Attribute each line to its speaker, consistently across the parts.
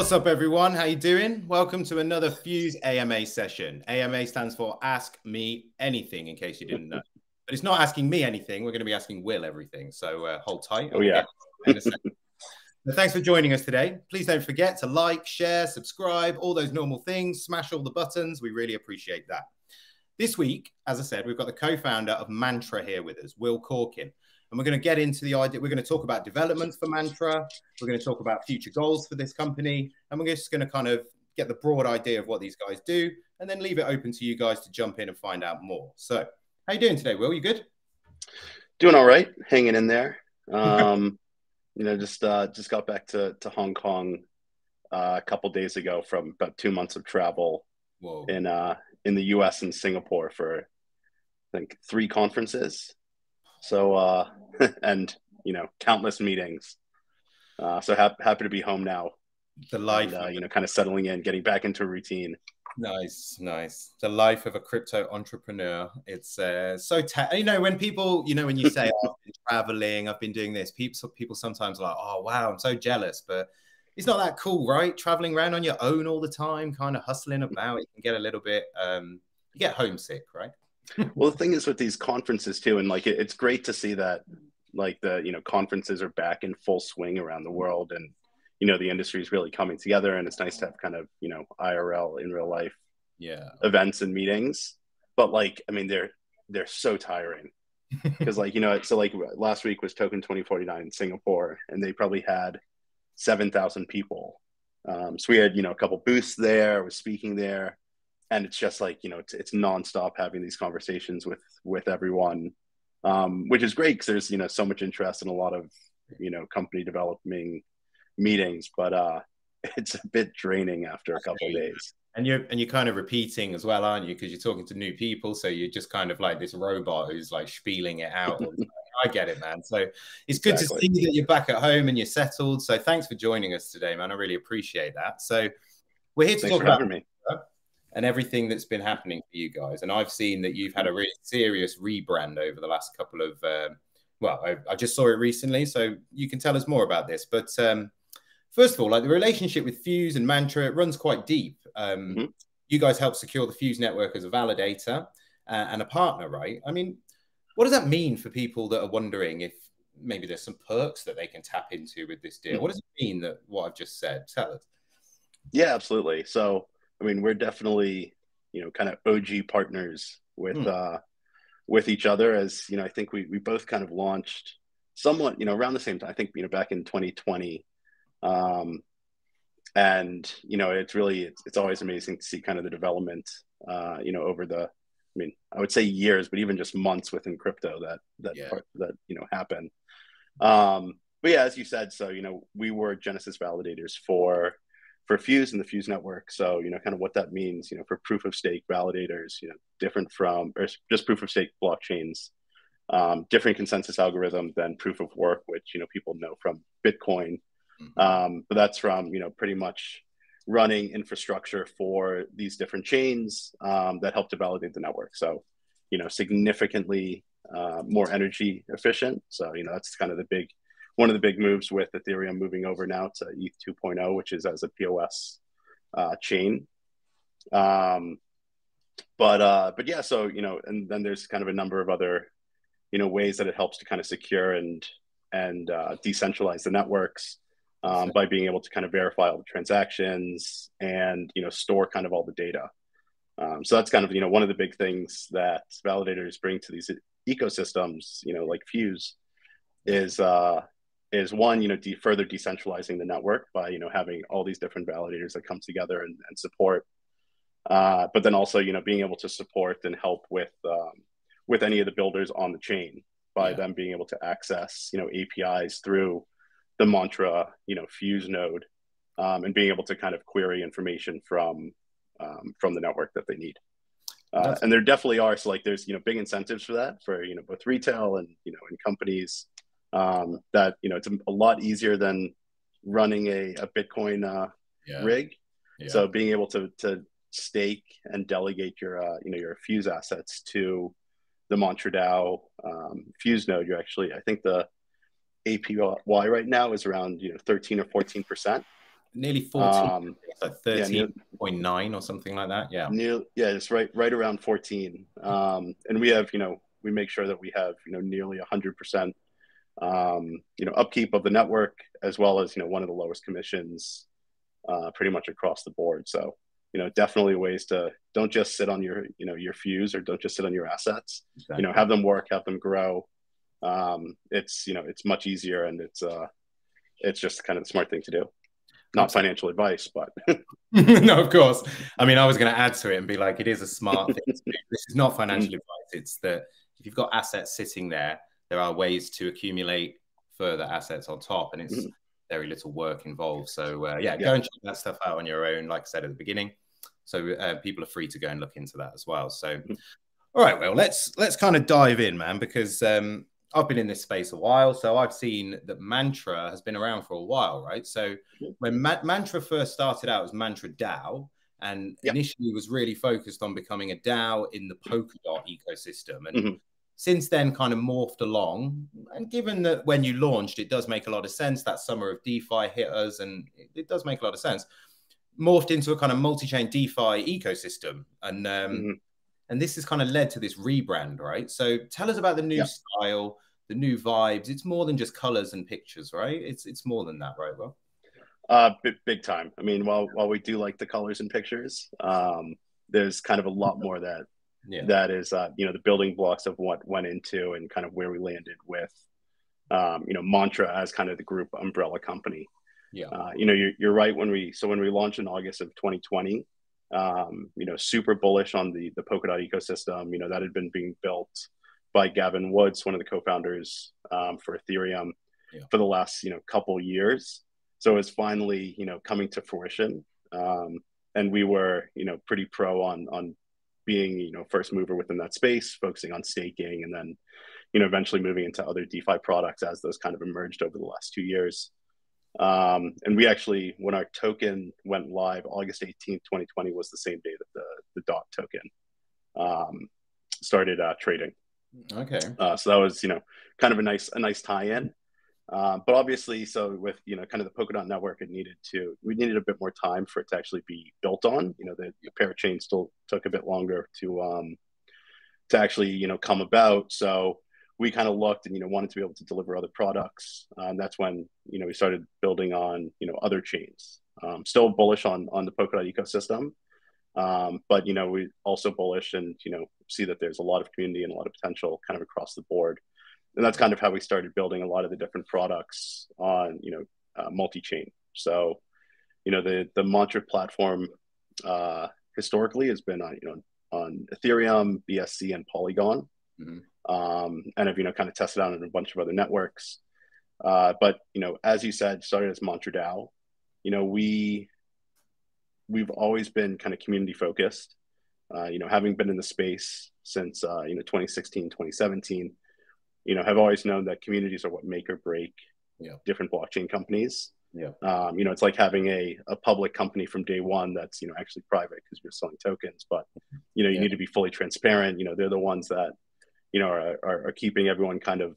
Speaker 1: What's up, everyone? How you doing? Welcome to another Fuse AMA session. AMA stands for Ask Me Anything, in case you didn't know. But it's not asking me anything. We're going to be asking Will everything. So uh, hold tight.
Speaker 2: Oh yeah.
Speaker 1: Thanks for joining us today. Please don't forget to like, share, subscribe, all those normal things. Smash all the buttons. We really appreciate that. This week, as I said, we've got the co-founder of Mantra here with us, Will Corkin. And we're going to get into the idea. We're going to talk about development for Mantra. We're going to talk about future goals for this company. And we're just going to kind of get the broad idea of what these guys do and then leave it open to you guys to jump in and find out more. So, how you doing today, Will? You good?
Speaker 2: Doing all right, hanging in there. Um, you know, just uh, just got back to, to Hong Kong uh, a couple days ago from about two months of travel Whoa. in uh, in the U.S. and Singapore for I think three conferences. So uh, and you know countless meetings. Uh, so ha- happy to be home now.
Speaker 1: The life,
Speaker 2: and, uh, you know, kind of settling in, getting back into a routine.
Speaker 1: Nice, nice. The life of a crypto entrepreneur. It's uh, so ta- you know when people, you know, when you say oh, I've been traveling, I've been doing this. People, people sometimes are like, oh wow, I'm so jealous, but it's not that cool, right? Traveling around on your own all the time, kind of hustling about. You can get a little bit, um, you get homesick, right?
Speaker 2: Well, the thing is with these conferences too, and like it, it's great to see that like the you know conferences are back in full swing around the world, and you know the industry is really coming together, and it's nice to have kind of you know IRL in real life,
Speaker 1: yeah,
Speaker 2: events and meetings. But like, I mean, they're they're so tiring because like you know, so like last week was Token 2049 in Singapore, and they probably had seven thousand people. Um, so we had you know a couple booths there, was speaking there and it's just like you know it's, it's nonstop having these conversations with with everyone um, which is great because there's you know so much interest in a lot of you know company developing meetings but uh it's a bit draining after a couple days.
Speaker 1: And you're and you're kind of repeating as well aren't you? Because you're talking to new people so you're just kind of like this robot who's like spieling it out i get it man. So it's good exactly. to see that you're back at home and you're settled. So thanks for joining us today man. I really appreciate that. So we're here to
Speaker 2: thanks
Speaker 1: talk about
Speaker 2: me
Speaker 1: and everything that's been happening for you guys. And I've seen that you've had a really serious rebrand over the last couple of, um, well, I, I, just saw it recently, so you can tell us more about this. But um, first of all, like the relationship with Fuse and Mantra, it runs quite deep. Um, mm-hmm. You guys help secure the Fuse network as a validator uh, and a partner, right? I mean, what does that mean for people that are wondering if maybe there's some perks that they can tap into with this deal? Mm-hmm. What does it mean that what I've just said? Tell us.
Speaker 2: Yeah, absolutely. So I mean, we're definitely, you know, kind of OG partners with hmm. uh, with each other. As you know, I think we we both kind of launched somewhat, you know, around the same time. I think you know back in 2020. Um, and you know, it's really it's, it's always amazing to see kind of the development, uh, you know, over the I mean, I would say years, but even just months within crypto that that yeah. part, that you know happen. Um, but yeah, as you said, so you know, we were Genesis validators for for Fuse and the Fuse network. So, you know, kind of what that means, you know, for proof of stake validators, you know, different from, or just proof of stake blockchains, um, different consensus algorithm than proof of work, which, you know, people know from Bitcoin. Mm-hmm. Um, but that's from, you know, pretty much running infrastructure for these different chains um, that help to validate the network. So, you know, significantly uh, more energy efficient. So, you know, that's kind of the big one of the big moves with Ethereum moving over now to ETH 2.0, which is as a POS uh, chain. Um, but uh, but yeah, so you know, and then there's kind of a number of other you know ways that it helps to kind of secure and and uh, decentralize the networks um, by being able to kind of verify all the transactions and you know store kind of all the data. Um, so that's kind of you know one of the big things that validators bring to these ecosystems, you know, like Fuse, is uh, is one, you know, de- further decentralizing the network by, you know, having all these different validators that come together and, and support. Uh, but then also, you know, being able to support and help with um, with any of the builders on the chain by yeah. them being able to access, you know, APIs through the Mantra, you know, Fuse node, um, and being able to kind of query information from um, from the network that they need. Uh, and there definitely are so like there's you know big incentives for that for you know both retail and you know in companies um, that you know it's a, a, lot easier than running a, a Bitcoin uh, yeah. rig. Yeah. So being able to to stake and delegate your uh, you know your Fuse assets to the Mantra um, Fuse node, you're actually I think the APY right now is around you know 13 or 14 percent.
Speaker 1: nearly 14 um, like 13.9 yeah, or something like that yeah
Speaker 2: near, yeah it's right right around 14 um, and we have you know we make sure that we have you know nearly 100% um, you know upkeep of the network as well as you know one of the lowest commissions uh, pretty much across the board so you know definitely ways to don't just sit on your you know your fuse or don't just sit on your assets exactly. you know have them work have them grow um, it's you know it's much easier and it's uh it's just kind of the smart thing to do not financial advice, but
Speaker 1: no, of course. I mean, I was going to add to it and be like, it is a smart thing. To do. This is not financial mm. advice. It's that if you've got assets sitting there, there are ways to accumulate further assets on top, and it's mm. very little work involved. So uh, yeah, yeah, go and check that stuff out on your own. Like I said at the beginning, so uh, people are free to go and look into that as well. So. Mm. All right, well, let's let's kind of dive in, man, because um, I've been in this space a while, so I've seen that Mantra has been around for a while, right? So when Ma- Mantra first started out as Mantra DAO, and yep. initially was really focused on becoming a DAO in the Polkadot ecosystem, and mm-hmm. Since then kind of morphed along. And given that when you launched, it does make a lot of sense. That summer of DeFi hit us, and it, it does make a lot of sense. Morphed into a kind of multi-chain DeFi ecosystem, and um, mm-hmm and this has kind of led to this rebrand, right? So tell us about the new style, the new vibes. It's more than just colors and pictures, right? It's it's more than that, right? Well,
Speaker 2: uh, big, big time. I mean, while while we do like the colors and pictures, um, there's kind of a lot more that yeah. that is, uh, you know, the building blocks of what went into and kind of where we landed with, um, you know, Mantra as kind of the group umbrella company. Yeah. Uh, you know, you're, you're right. When we so when we launched in August of 2020, um, you know, super bullish on the the Polkadot ecosystem. You know, that had been being built by Gavin Woods, one of the co-founders um, for Ethereum, yeah. for the last you know couple years. So it's finally you know coming to fruition, um, and we were you know pretty pro on on being you know first mover within that space, focusing on staking, and then you know eventually moving into other DeFi products as those kind of emerged over the last two years. Um, and we actually, when our token went live, August 18th, 2020 was the same day that the, the DOT token um, started uh, trading.
Speaker 1: Okay.
Speaker 2: Uh, so that was, you know, kind of a nice, a nice tie-in. Uh, but obviously, so with you know, kind of the Polkadot network, it needed to, we needed a bit more time for it to actually be built on. You know, the, the parachain still took a bit longer to, um, to actually, you know, come about. So we kind of looked and you know wanted to be able to deliver other products. Um, that's when you know we started building on you know other chains. Um, still bullish on on the Polkadot ecosystem, um, but you know we also bullish and you know see that there's a lot of community and a lot of potential kind of across the board. And that's kind of how we started building a lot of the different products on you know uh, multi-chain. So you know the the Mantra platform uh, historically has been on you know on Ethereum, BSC, and Polygon. Mm-hmm um, and have you know kind of tested out on a bunch of other networks. Uh, but you know, as you said, started as Mantra DAO. You know, we we've always been kind of community focused. Uh, you know, having been in the space since uh, you know 2016, 2017, you know, have always known that communities are what make or break yeah. different blockchain companies.
Speaker 1: Yeah.
Speaker 2: Um, you know, it's like having a, a public company from day one that's, you know, actually private because you're selling tokens, but, you know, you yeah. need to be fully transparent. You know, they're the ones that, you know, are, are, are keeping everyone kind of,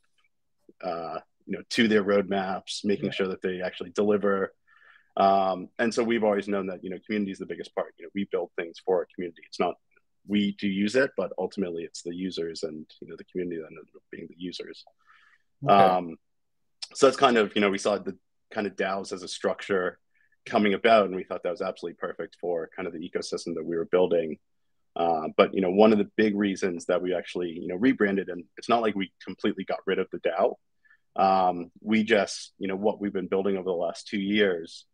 Speaker 2: uh, you know, to their roadmaps, making yeah. sure that they actually deliver. Um, and so we've always known that, you know, community is the biggest part. You know, we build things for our community. It's not we do use it, but ultimately it's the users and, you know, the community that end up being the users. Okay. Um, so that's kind of, you know, we saw the kind of DAOs as a structure coming about, and we thought that was absolutely perfect for kind of the ecosystem that we were building. Uh, but you know, one of the big reasons that we actually you know rebranded, and it's not like we completely got rid of the DAO. Um, we just you know what we've been building over the last two years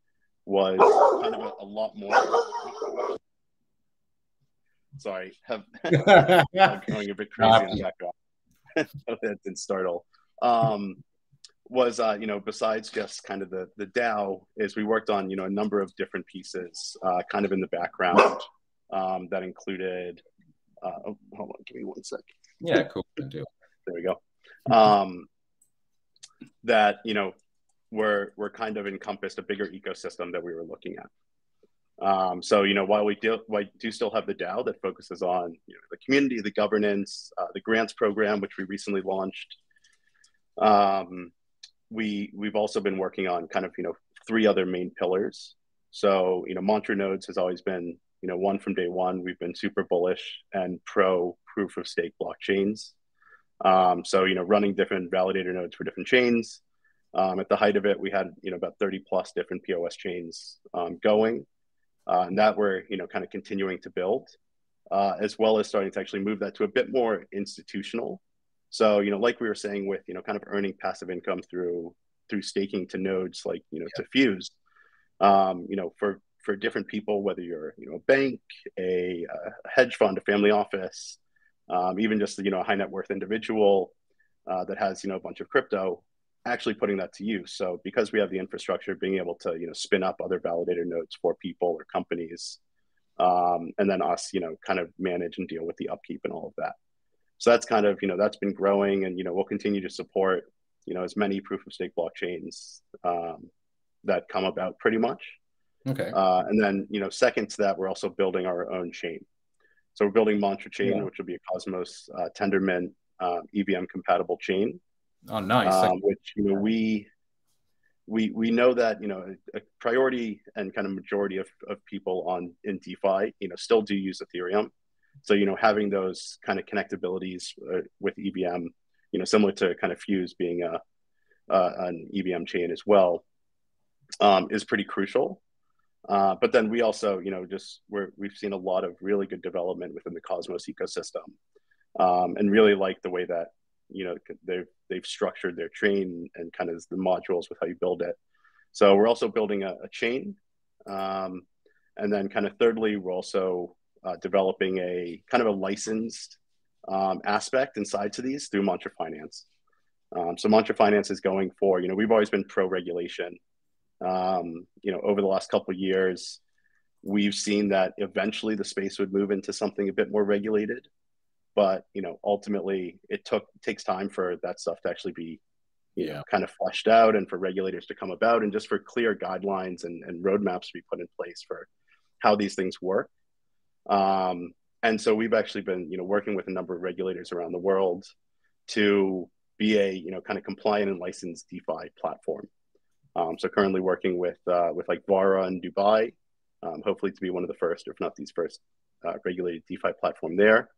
Speaker 2: was kind of a, a lot more. Sorry, have, I'm going a bit crazy in the background. that didn't startle. Um, was uh, you know besides just kind of the the DAO is we worked on you know a number of different pieces uh, kind of in the background um, that included. Uh, oh, hold on, give me one sec.
Speaker 1: Yeah, cool.
Speaker 2: There we go. Um, that you know were were kind of encompassed a bigger ecosystem that we were looking at. Um, so you know while we do we do still have the DAO that focuses on you know, the community, the governance, uh, the grants program, which we recently launched. Um, we we've also been working on kind of you know three other main pillars So, you know, Mantra Nodes has always been, you know, one from day one. We've been super bullish and pro proof of stake blockchains. Um, so, you know, running different validator nodes for different chains. Um, at the height of it, we had, you know, about 30 plus different POS chains um, going. Uh, and that we're, you know, kind of continuing to build, uh, as well as starting to actually move that to a bit more institutional. So, you know, like we were saying with, you know, kind of earning passive income through through staking to nodes like, you know, yeah. to Fuse, um, you know, for for different people, whether you're you know a bank, a, a hedge fund, a family office, um, even just you know a high net worth individual uh, that has you know a bunch of crypto, actually putting that to use. So because we have the infrastructure, being able to you know spin up other validator nodes for people or companies, um, and then us you know kind of manage and deal with the upkeep and all of that. So that's kind of you know that's been growing, and you know we'll continue to support you know as many proof of stake blockchains um, that come about pretty much.
Speaker 1: Okay.
Speaker 2: Uh, and then, you know, second to that, we're also building our own chain. So we're building Mantra Chain, yeah. which will be a Cosmos uh, Tendermint uh, EVM compatible chain.
Speaker 1: Oh, nice.
Speaker 2: Um, which you know we we we know that you know a priority and kind of majority of, of people on in DeFi, you know, still do use Ethereum. So you know, having those kind of connectabilities uh, with EVM, you know, similar to kind of Fuse being a uh, an EVM chain as well, um, is pretty crucial. Uh, but then we also, you know, just we're, we've seen a lot of really good development within the Cosmos ecosystem, um, and really like the way that you know they've they've structured their chain and kind of the modules with how you build it. So we're also building a, a chain, um, and then kind of thirdly, we're also uh, developing a kind of a licensed um, aspect inside to these through Mantra Finance. Um, so Mantra Finance is going for, you know, we've always been pro regulation. Um, you know, over the last couple years, we've seen that eventually the space would move into something a bit more regulated. But you know, ultimately, it took takes time for that stuff to actually be, you yeah. know, kind of fleshed out, and for regulators to come about, and just for clear guidelines and, and roadmaps to be put in place for how these things work. Um, and so we've actually been, you know, working with a number of regulators around the world to be a, you know, kind of compliant and licensed DeFi platform. Um, so currently working with uh, with like Vara in Dubai, um, hopefully to be one of the first, if not these first, uh, regulated DeFi platform there.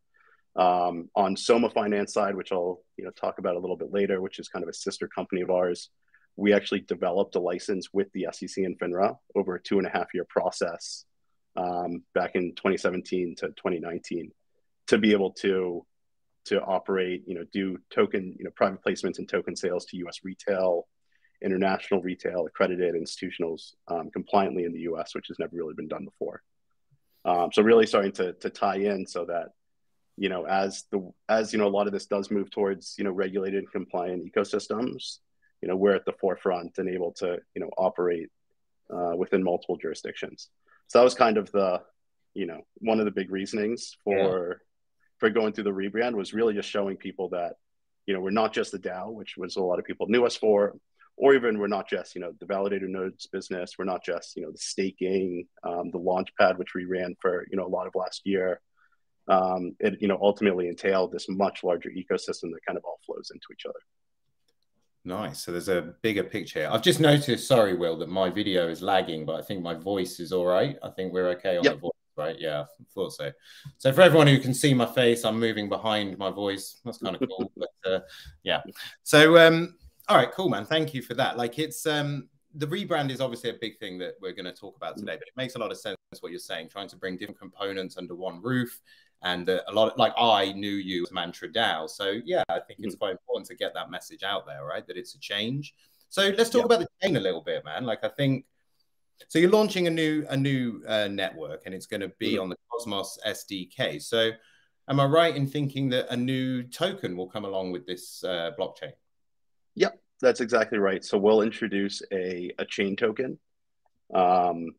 Speaker 2: Um, on Soma Finance side, which I'll you know talk about a little bit later, which is kind of a sister company of ours, we actually developed a license with the SEC and FINRA over a two and a half year process um, back in 2017 to 2019 to be able to to operate, you know, do token, you know, private placements and token sales to U.S. retail, international retail, accredited institutionals um, compliantly in the US, which has never really been done before. Um, so really starting to, to tie in so that, you know, as the, as, you know, a lot of this does move towards, you know, regulated and compliant ecosystems, you know, we're at the forefront and able to, you know, operate uh, within multiple jurisdictions. So that was kind of the, you know, one of the big reasonings for, yeah. for going through the rebrand was really just showing people that, you know, we're not just the DAO, which was a lot of people knew us for, or even we're not just you know the validator nodes business we're not just you know the staking um, the launchpad which we ran for you know a lot of last year um, it you know ultimately entailed this much larger ecosystem that kind of all flows into each other
Speaker 1: nice so there's a bigger picture i've just noticed sorry will that my video is lagging but i think my voice is all right i think we're okay on yep. the voice right yeah I thought so so for everyone who can see my face i'm moving behind my voice that's kind of cool but uh, yeah so um all right, cool, man. Thank you for that. Like, it's um, the rebrand is obviously a big thing that we're going to talk about today, but it makes a lot of sense what you're saying, trying to bring different components under one roof. And uh, a lot of, like I knew you as Mantra DAO. So, yeah, I think it's mm. quite important to get that message out there, right? That it's a change. So, let's talk about the chain a little bit, man. Like, I think so you're launching a new a new uh, network and it's going to be mm-hmm. on the Cosmos SDK. So am I right in thinking that a new token will come along with this uh, blockchain?
Speaker 2: Yep, that's exactly right. So we'll introduce a, a chain token um,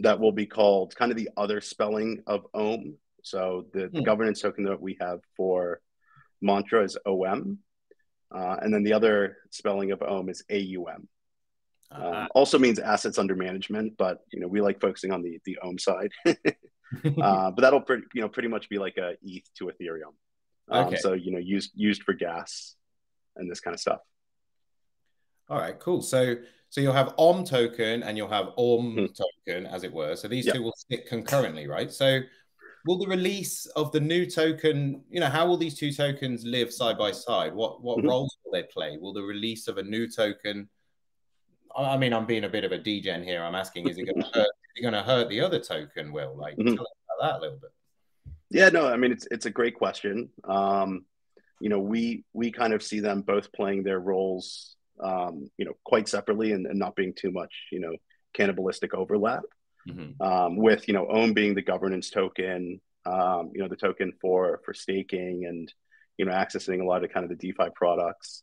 Speaker 2: that will be called kind of the other spelling of OM. So the, the hmm. governance token that we have for Mantra is OM. Uh, and then the other spelling of OM is AUM. Uh-huh. Um, also means assets under management, but you know we like focusing on the the OM side. uh, but that'll pretty you know pretty much be like a ETH to Ethereum. Um, okay. So you know used used for gas and this kind of stuff.
Speaker 1: All right, cool. So so you'll have OM token and you'll have OM mm. token, as it were. So these yep. two will sit concurrently, right? So will the release of the new token, you know, how will these two tokens live side by side? What what mm-hmm. roles will they play? Will the release of a new token? I mean, I'm being a bit of a degen here. I'm asking, is it going to hurt? Is it going to hurt the other token? Will like mm-hmm. tell us about that a little bit.
Speaker 2: Yeah, no, I mean it's it's a great question. Um, you know, we we kind of see them both playing their roles, um, you know, quite separately and, and not being too much, you know, cannibalistic overlap mm-hmm. um, with you know OM being the governance token um, you know the token for for staking and you know accessing a lot of kind of the defi products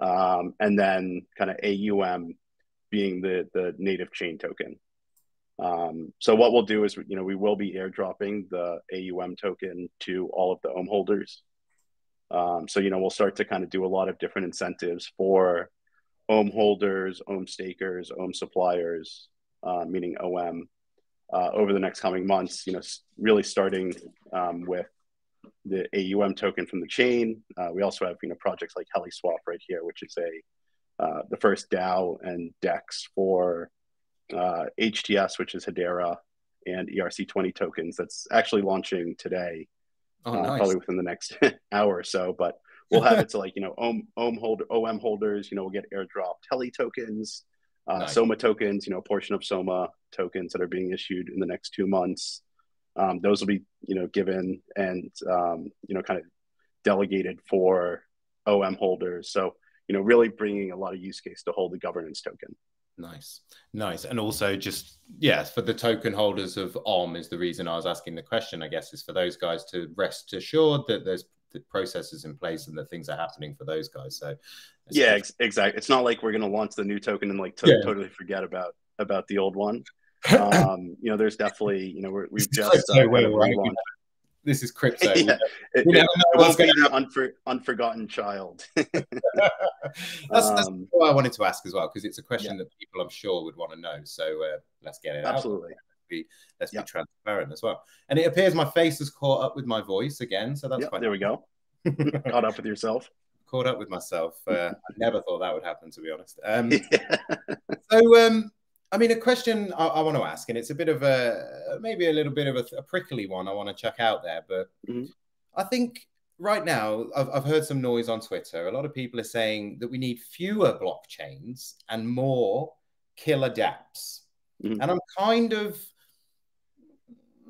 Speaker 2: um, and then kind of aum being the the native chain token um, so what we'll do is you know we will be airdropping the aum token to all of the OM holders um, so you know we'll start to kind of do a lot of different incentives for OM holders OM stakers OM suppliers meaning OM, uh, over the next coming months. You know, really starting um, with the AUM token from the chain. Uh, we also have you know projects like HeliSwap right here, which is a uh, the first DAO and DEX for HTS, uh, which is Hedera, and ERC20 tokens. That's actually launching today, oh, uh, nice. probably within the next hour or so. But we'll have it to like you know OM, OM holder OM holders. You know, we'll get airdropped Heli tokens uh, nice. Soma tokens, you know, a portion of Soma tokens that are being issued in the next two months. Um, those will be, you know, given and, um, you know, kind of delegated for OM holders. So, you know, really bringing a lot of use case to hold the governance token.
Speaker 1: Nice, nice, and also just yes, for the token holders of OM is the reason I was asking the question. I guess is for those guys to rest assured that there's the processes in place and that things are happening for those guys. So
Speaker 2: yeah, ex- exactly. It's not like we're going to launch the new token and like to- yeah. totally forget about about the old one. Um, you know, there's definitely you know we have just uh,
Speaker 1: way, right? This is crypto. yeah.
Speaker 2: It, it, won't be the unfor- unforgotten child.
Speaker 1: that's, that's um, what I wanted to ask as well because it's a question yeah. that people I'm sure would want to know. So uh, let's get it
Speaker 2: Absolutely.
Speaker 1: out. Be, let's yep. be transparent as well. And it appears my face has caught up with my voice again, so that's
Speaker 2: yep, There we go. Caught up with yourself
Speaker 1: caught up with myself. Uh, I never thought that would happen, to be honest. Um, so, um, I mean, a question I, I, want to ask, and it's a bit of a maybe a little bit of a, a prickly one I want to check out there, but mm-hmm. I think right now I've, I've heard some noise on Twitter. A lot of people are saying that we need fewer blockchains and more killer dApps, mm-hmm. and I'm kind of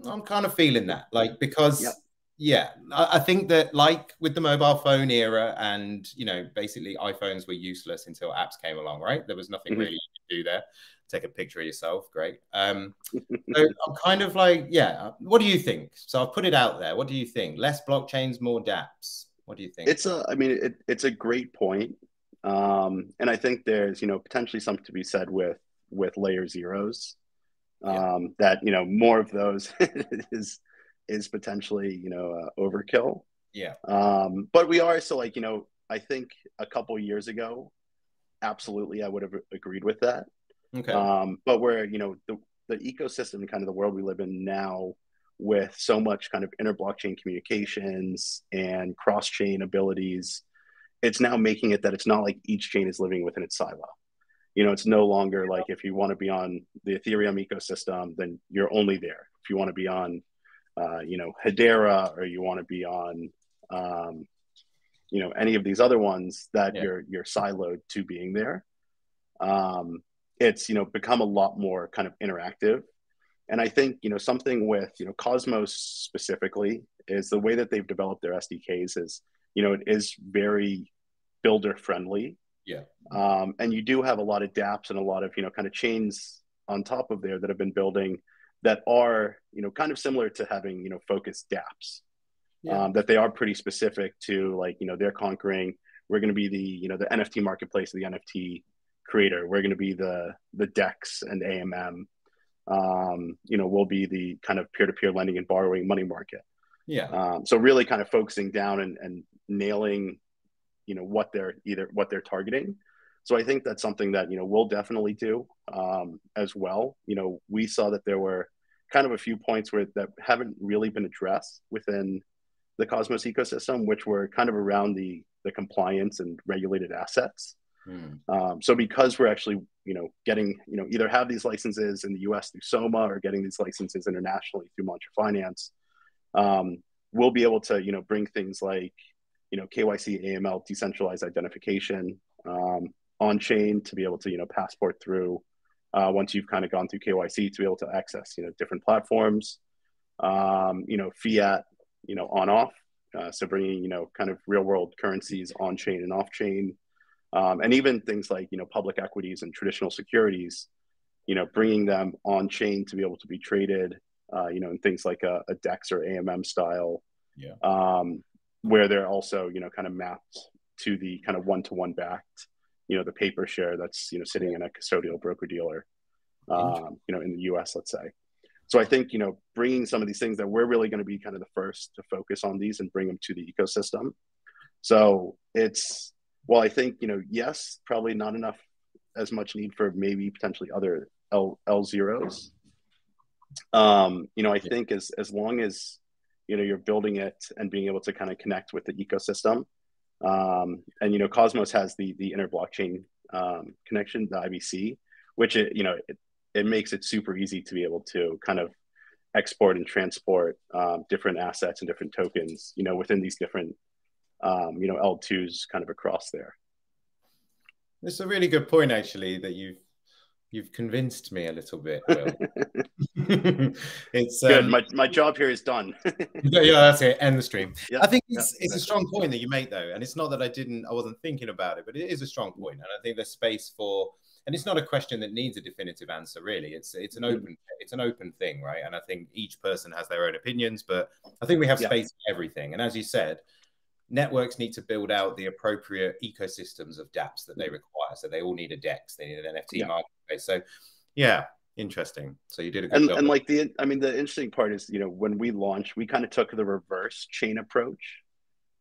Speaker 1: I'm kind of feeling that, like because. Yep yeah, I think that like with the mobile phone era, and you know, basically iPhones were useless until apps came along, right? There was nothing mm-hmm. really you could do there. Take a picture of yourself, great. Um, so I'm kind of like, yeah. What do you think? So I've put it out there. What do you think? Less blockchains, more DApps. What do you think?
Speaker 2: It's a, I mean, it, it's a great point, um, and I think there's you know potentially something to be said with with layer zeros. Um. That you know more of those is is potentially you know uh, overkill.
Speaker 1: Yeah.
Speaker 2: Um, but we are so like you know I think a couple years ago, absolutely I would have agreed with that. Okay. Um, but where you know the the ecosystem, kind of the world we live in now, with so much kind of inter blockchain communications and cross chain abilities, it's now making it that it's not like each chain is living within its silo. You know, it's no longer like if you want to be on the Ethereum ecosystem, then you're only there. If you want to be on uh, you know, Hedera, or you want to be on, um, you know, any of these other ones that yeah. you're you're siloed to being there. Um, it's you know become a lot more kind of interactive, and I think you know something with you know Cosmos specifically is the way that they've developed their SDKs is you know it is very builder friendly.
Speaker 1: Yeah.
Speaker 2: Um, and you do have a lot of DApps and a lot of you know kind of chains on top of there that have been building that are you know kind of similar to having you know focused dApps. Yeah. Um, that they are pretty specific to like you know they're conquering. We're going to be the you know the NFT marketplace, the NFT creator. We're going to be the the DEX and AMM. Um, you know, we'll be the kind of peer to peer lending and borrowing money market.
Speaker 1: Yeah.
Speaker 2: Um, so really, kind of focusing down and, and nailing, you know, what they're either what they're targeting. So I think that's something that you know we'll definitely do um, as well. You know, we saw that there were kind of a few points where that haven't really been addressed within the Cosmos ecosystem, which were kind of around the the compliance and regulated assets. Mm. Um, so because we're actually, you know, getting, you know, either have these licenses in the U.S. through Soma or getting these licenses internationally through Mantra Finance, um, we'll be able to, you know, bring things like, you know, KYC, AML, decentralized identification um, on chain to be able to, you know, passport through uh, once you've kind of gone through KYC to be able to access, you know, different platforms, um, you know, fiat, you know, on off. Uh, so bringing, you know, kind of real world currencies on chain and off chain, um, and even things like, you know, public equities and traditional securities, you know, bringing them on chain to be able to be traded, uh, you know, in things like a, a DEX or AMM style,
Speaker 1: yeah.
Speaker 2: um, where they're also, you know, kind of mapped to the kind of one to one backed, you know, the paper share that's, you know, sitting in a custodial broker dealer, um, you know, in the US, let's say so I think you know bringing some of these things that we're really going to be kind of the first to focus on these and bring them to the ecosystem. So it's well, I think you know yes, probably not enough as much need for maybe potentially other L L zeros. Um, you know, I think as as long as you know you're building it and being able to kind of connect with the ecosystem, um, and you know Cosmos has the the inter blockchain um, connection, the IBC, which it you know it, it makes it super easy to be able to kind of export and transport um, different assets and different tokens, you know, within these different, um, you know, L2s kind of across there.
Speaker 1: It's a really good point, actually, that you've you've convinced me a little bit.
Speaker 2: it's good. Um, my, my job here is done.
Speaker 1: yeah, that's it. End the stream. Yeah, I think it's, yeah, it's a strong point that you make, though, and it's not that I didn't, I wasn't thinking about it, but it is a strong point, and I think there's space for and it's not a question that needs a definitive answer really it's it's an mm-hmm. open it's an open thing right and i think each person has their own opinions but i think we have space yeah. for everything and as you said networks need to build out the appropriate ecosystems of dapps that they require. So they all need a dex they need an nft yeah. marketplace. So yeah interesting. So you did a good
Speaker 2: and,
Speaker 1: job
Speaker 2: and like the i mean the interesting part is you know when we launched we kind of took the reverse chain approach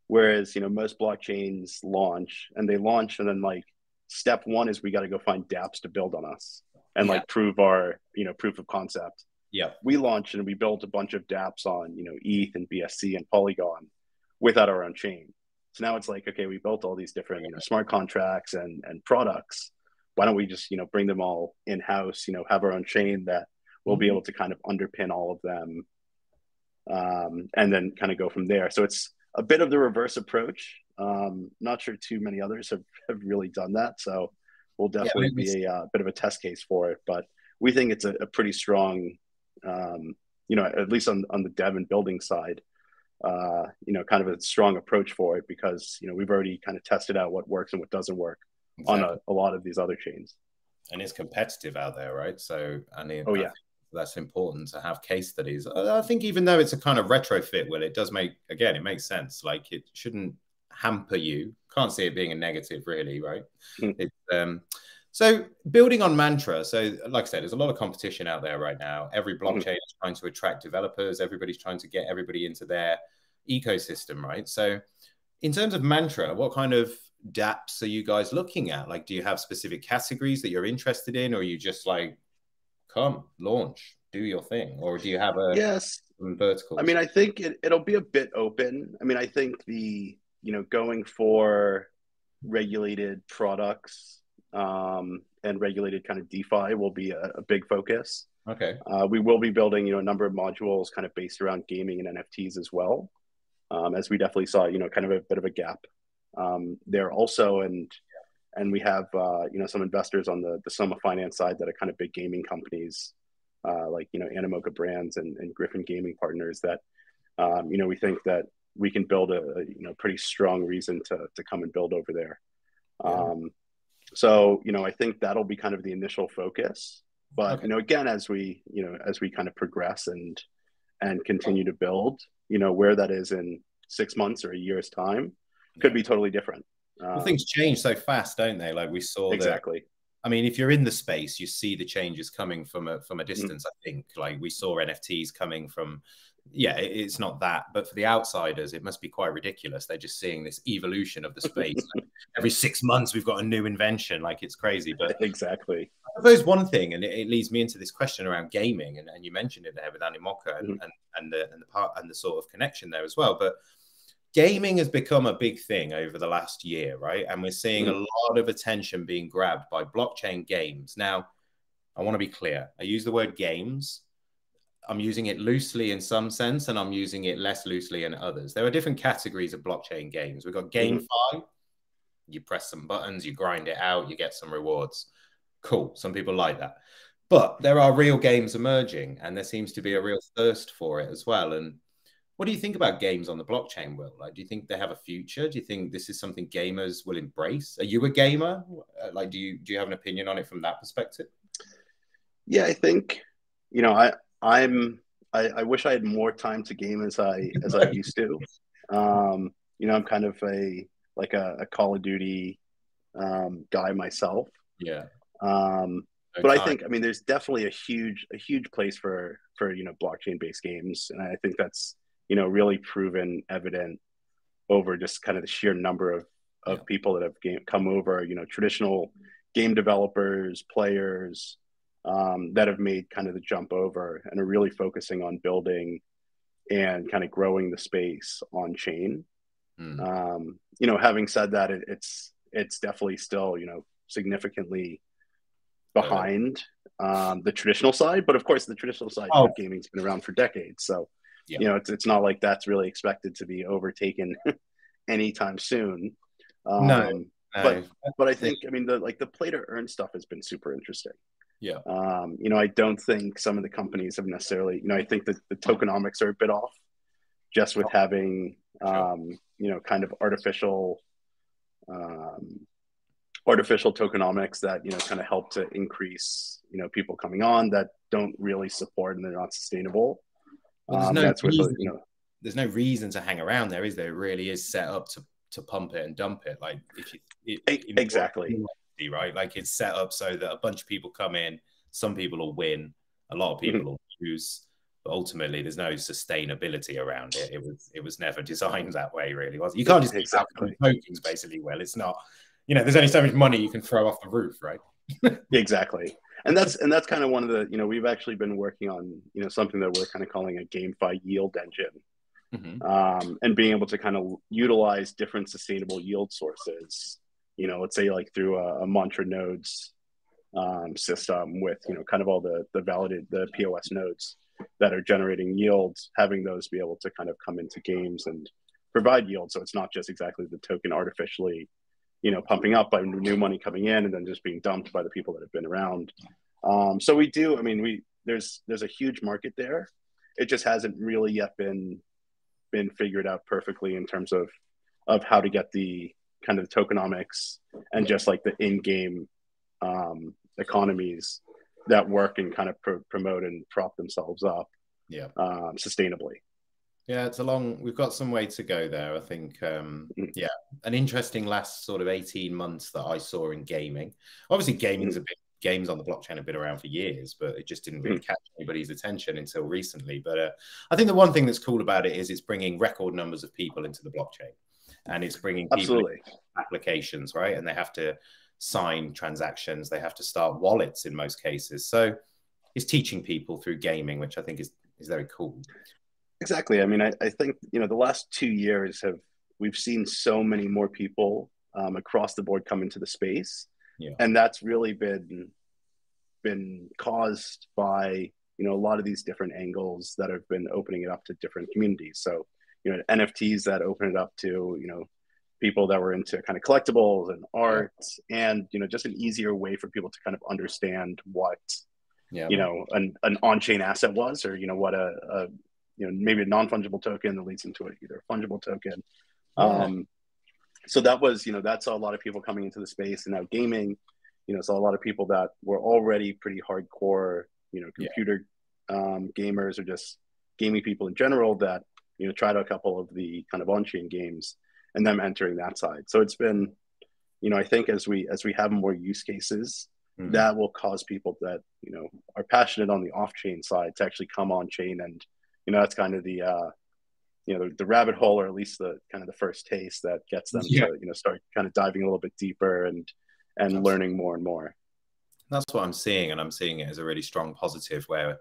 Speaker 2: whereas you know most blockchains launch and they launch and then like step one is we got to go find dapps to build on us and yeah. like prove our you know proof of concept.
Speaker 1: Yeah.
Speaker 2: We launched and we built a bunch of dapps on you know eth and bsc and polygon without our own chain so now it's like okay we built all these different you know smart contracts and and products why don't we just you know bring them all in house you know have our own chain that we'll mm-hmm. be able to kind of underpin all of them um, and then kind of go from there so it's a bit of the reverse approach um, not sure too many others have, have really done that. So we'll definitely yeah, be a uh, bit of a test case for it. But we think it's a, a pretty strong, um, you know, at least on, on the dev and building side, uh, you know, kind of a strong approach for it because, you know, we've already kind of tested out what works and what doesn't work exactly. on a, a, lot of these other chains.
Speaker 1: And it's competitive out there, right? So, I mean,
Speaker 2: oh, yeah.
Speaker 1: That's important to have case studies. I think even though it's a kind of retrofit, well, it does make again, it makes sense. Like it shouldn't hamper you. Can't see it being a negative, really, right? Mm. um, so building on mantra. So, like I said, there's a lot of competition out there right now. Every hmm. blockchain is trying to attract developers. Everybody's trying to get everybody into their ecosystem, right? So, in terms of mantra, what kind of dApps are you guys looking at? Like, do you have specific categories that you're interested in, or you just like, come launch, do your thing, or do you have a
Speaker 2: yes
Speaker 1: vertical?
Speaker 2: I mean, I think it, it'll be a bit open. I mean, I think the you know, going for regulated products um, and regulated kind of DeFi will be a, a big focus.
Speaker 1: Okay.
Speaker 2: Uh, we will be building, you know, a number of modules kind of based around gaming and NFTs as well, um, as we definitely saw, you know, kind of a bit of a gap um, there also, and and we have, uh, you know, some investors on the the Soma Finance side that are kind of big gaming companies, uh, like you know, Animoca Brands and, and Griffin Gaming Partners that, um, you know, we think that we can build a, you know pretty strong reason to to come and build over there. Yeah. Um, so you know, I think that'll be kind of the initial focus. But okay. you know, again, as we you know as we kind of progress and and continue to build, you know, where that is in six months or a year's time could be totally different.
Speaker 1: Well, things um, change so fast, don't they? Like we saw
Speaker 2: exactly.
Speaker 1: I mean, if you're in the space, you see the changes coming from a from a mm. distance. Mm. I think, like we saw NFTs coming from yeah, it's not that. But for the outsiders, it must be quite ridiculous. They're just seeing this evolution of the space. like every six months, we've got a new invention. Like it's crazy. But
Speaker 2: exactly.
Speaker 1: I suppose one thing, and it, it leads me into this question around gaming, and, and you mentioned it there with Animoca and, mm-hmm. and, and the and the part and the sort of connection there as well. But gaming has become a big thing over the last year, right? And we're seeing mm. a lot of attention being grabbed by blockchain games. Now, I want to be clear. I use the word games. I'm using it loosely in some sense, and I'm using it less loosely in others. There are different categories of blockchain games. We've got GameFi. Mm. You press some buttons, you grind it out, you get some rewards. Cool. Some people like that. But there are real games emerging, and there seems to be a real thirst for it as well. And what do you think about games on the blockchain world? Like, do you think they have a future? Do you think this is something gamers will embrace? Are you a gamer? Uh, like, do you do you have an opinion on it from that perspective?
Speaker 2: Yeah, I think you know, I I'm I, I wish I had more time to game as I as I used to. Um, you know, I'm kind of a like a, a Call of Duty um, guy myself.
Speaker 1: Yeah.
Speaker 2: Um, but I think I mean there's definitely a huge a huge place for for you know blockchain based games, and I think that's you know really proven evident over just kind of the sheer number of of yeah. people that have game, come over you know traditional game developers players um, that have made kind of the jump over and are really focusing on building and kind of growing the space on chain mm. um, you know having said that it, it's it's definitely still you know significantly behind um, the traditional side but of course the traditional side oh. gaming's been around for decades so yeah. you know, it's, it's not like that's really expected to be overtaken anytime soon.
Speaker 1: Um, no, no,
Speaker 2: but but I think I mean the like the play to earn stuff has been super interesting.
Speaker 1: Yeah.
Speaker 2: Um, you know, I don't think some of the companies have necessarily, you know, I think that the tokenomics are a bit off just with having, um, you know, kind of artificial, um, artificial tokenomics that, you know, kind of help to increase, you know, people coming on that don't really support and they're not sustainable.
Speaker 1: Well, there's, um, no reason, you know, there's no reason to hang around there, is there? It really is set up to, to pump it and dump it. Like if you
Speaker 2: it, exactly
Speaker 1: right, like it's set up so that a bunch of people come in, some people will win, a lot of people mm-hmm. will lose, but ultimately there's no sustainability around it. It was it was never designed that way, really. Was you can't just exactly tokens basically. Well, it's not. You know, there's only so much money you can throw off the roof, right?
Speaker 2: exactly and that's and that's kind of one of the you know we've actually been working on you know something that we're kind of calling a GameFi yield engine mm-hmm. um, and being able to kind of utilize different sustainable yield sources you know let's say like through a, a mantra nodes um, system with you know kind of all the the validated the pos nodes that are generating yields having those be able to kind of come into games and provide yield so it's not just exactly the token artificially you know, pumping up by new money coming in and then just being dumped by the people that have been around. Um, so we do. I mean, we there's there's a huge market there. It just hasn't really yet been been figured out perfectly in terms of of how to get the kind of the tokenomics and just like the in-game um, economies that work and kind of promote and prop themselves up
Speaker 1: yeah
Speaker 2: um, sustainably
Speaker 1: yeah, it's a long. We've got some way to go there. I think. Um, mm. yeah, an interesting last sort of eighteen months that I saw in gaming. Obviously, gaming's a bit. Games on the blockchain have been around for years, but it just didn't really mm. catch anybody's attention until recently. But uh, I think the one thing that's cool about it is it's bringing record numbers of people into the blockchain, and it's bringing
Speaker 2: Absolutely.
Speaker 1: applications right, and they have to sign transactions. They have to start wallets in most cases. So it's teaching people through gaming, which I think is is very cool.
Speaker 2: Exactly. I mean, I, I think you know the last two years have we've seen so many more people um, across the board come into the space,
Speaker 1: yeah.
Speaker 2: and that's really been been caused by you know a lot of these different angles that have been opening it up to different communities. So you know NFTs that open it up to you know people that were into kind of collectibles and art, and you know just an easier way for people to kind of understand what yeah. you know an, an on-chain asset was or you know what a, a you know maybe a non-fungible token that leads into a, either a fungible token yeah. um, so that was you know that's saw a lot of people coming into the space and now gaming you know saw a lot of people that were already pretty hardcore you know computer yeah. um, gamers or just gaming people in general that you know tried a couple of the kind of on-chain games and them entering that side so it's been you know i think as we as we have more use cases mm-hmm. that will cause people that you know are passionate on the off-chain side to actually come on chain and you know that's kind of the uh, you know the, the, rabbit hole or at least the kind of the first taste that gets them yeah. to you know start kind of diving a little bit deeper and and that's, learning more and more
Speaker 1: that's what i'm seeing and i'm seeing it as a really strong positive where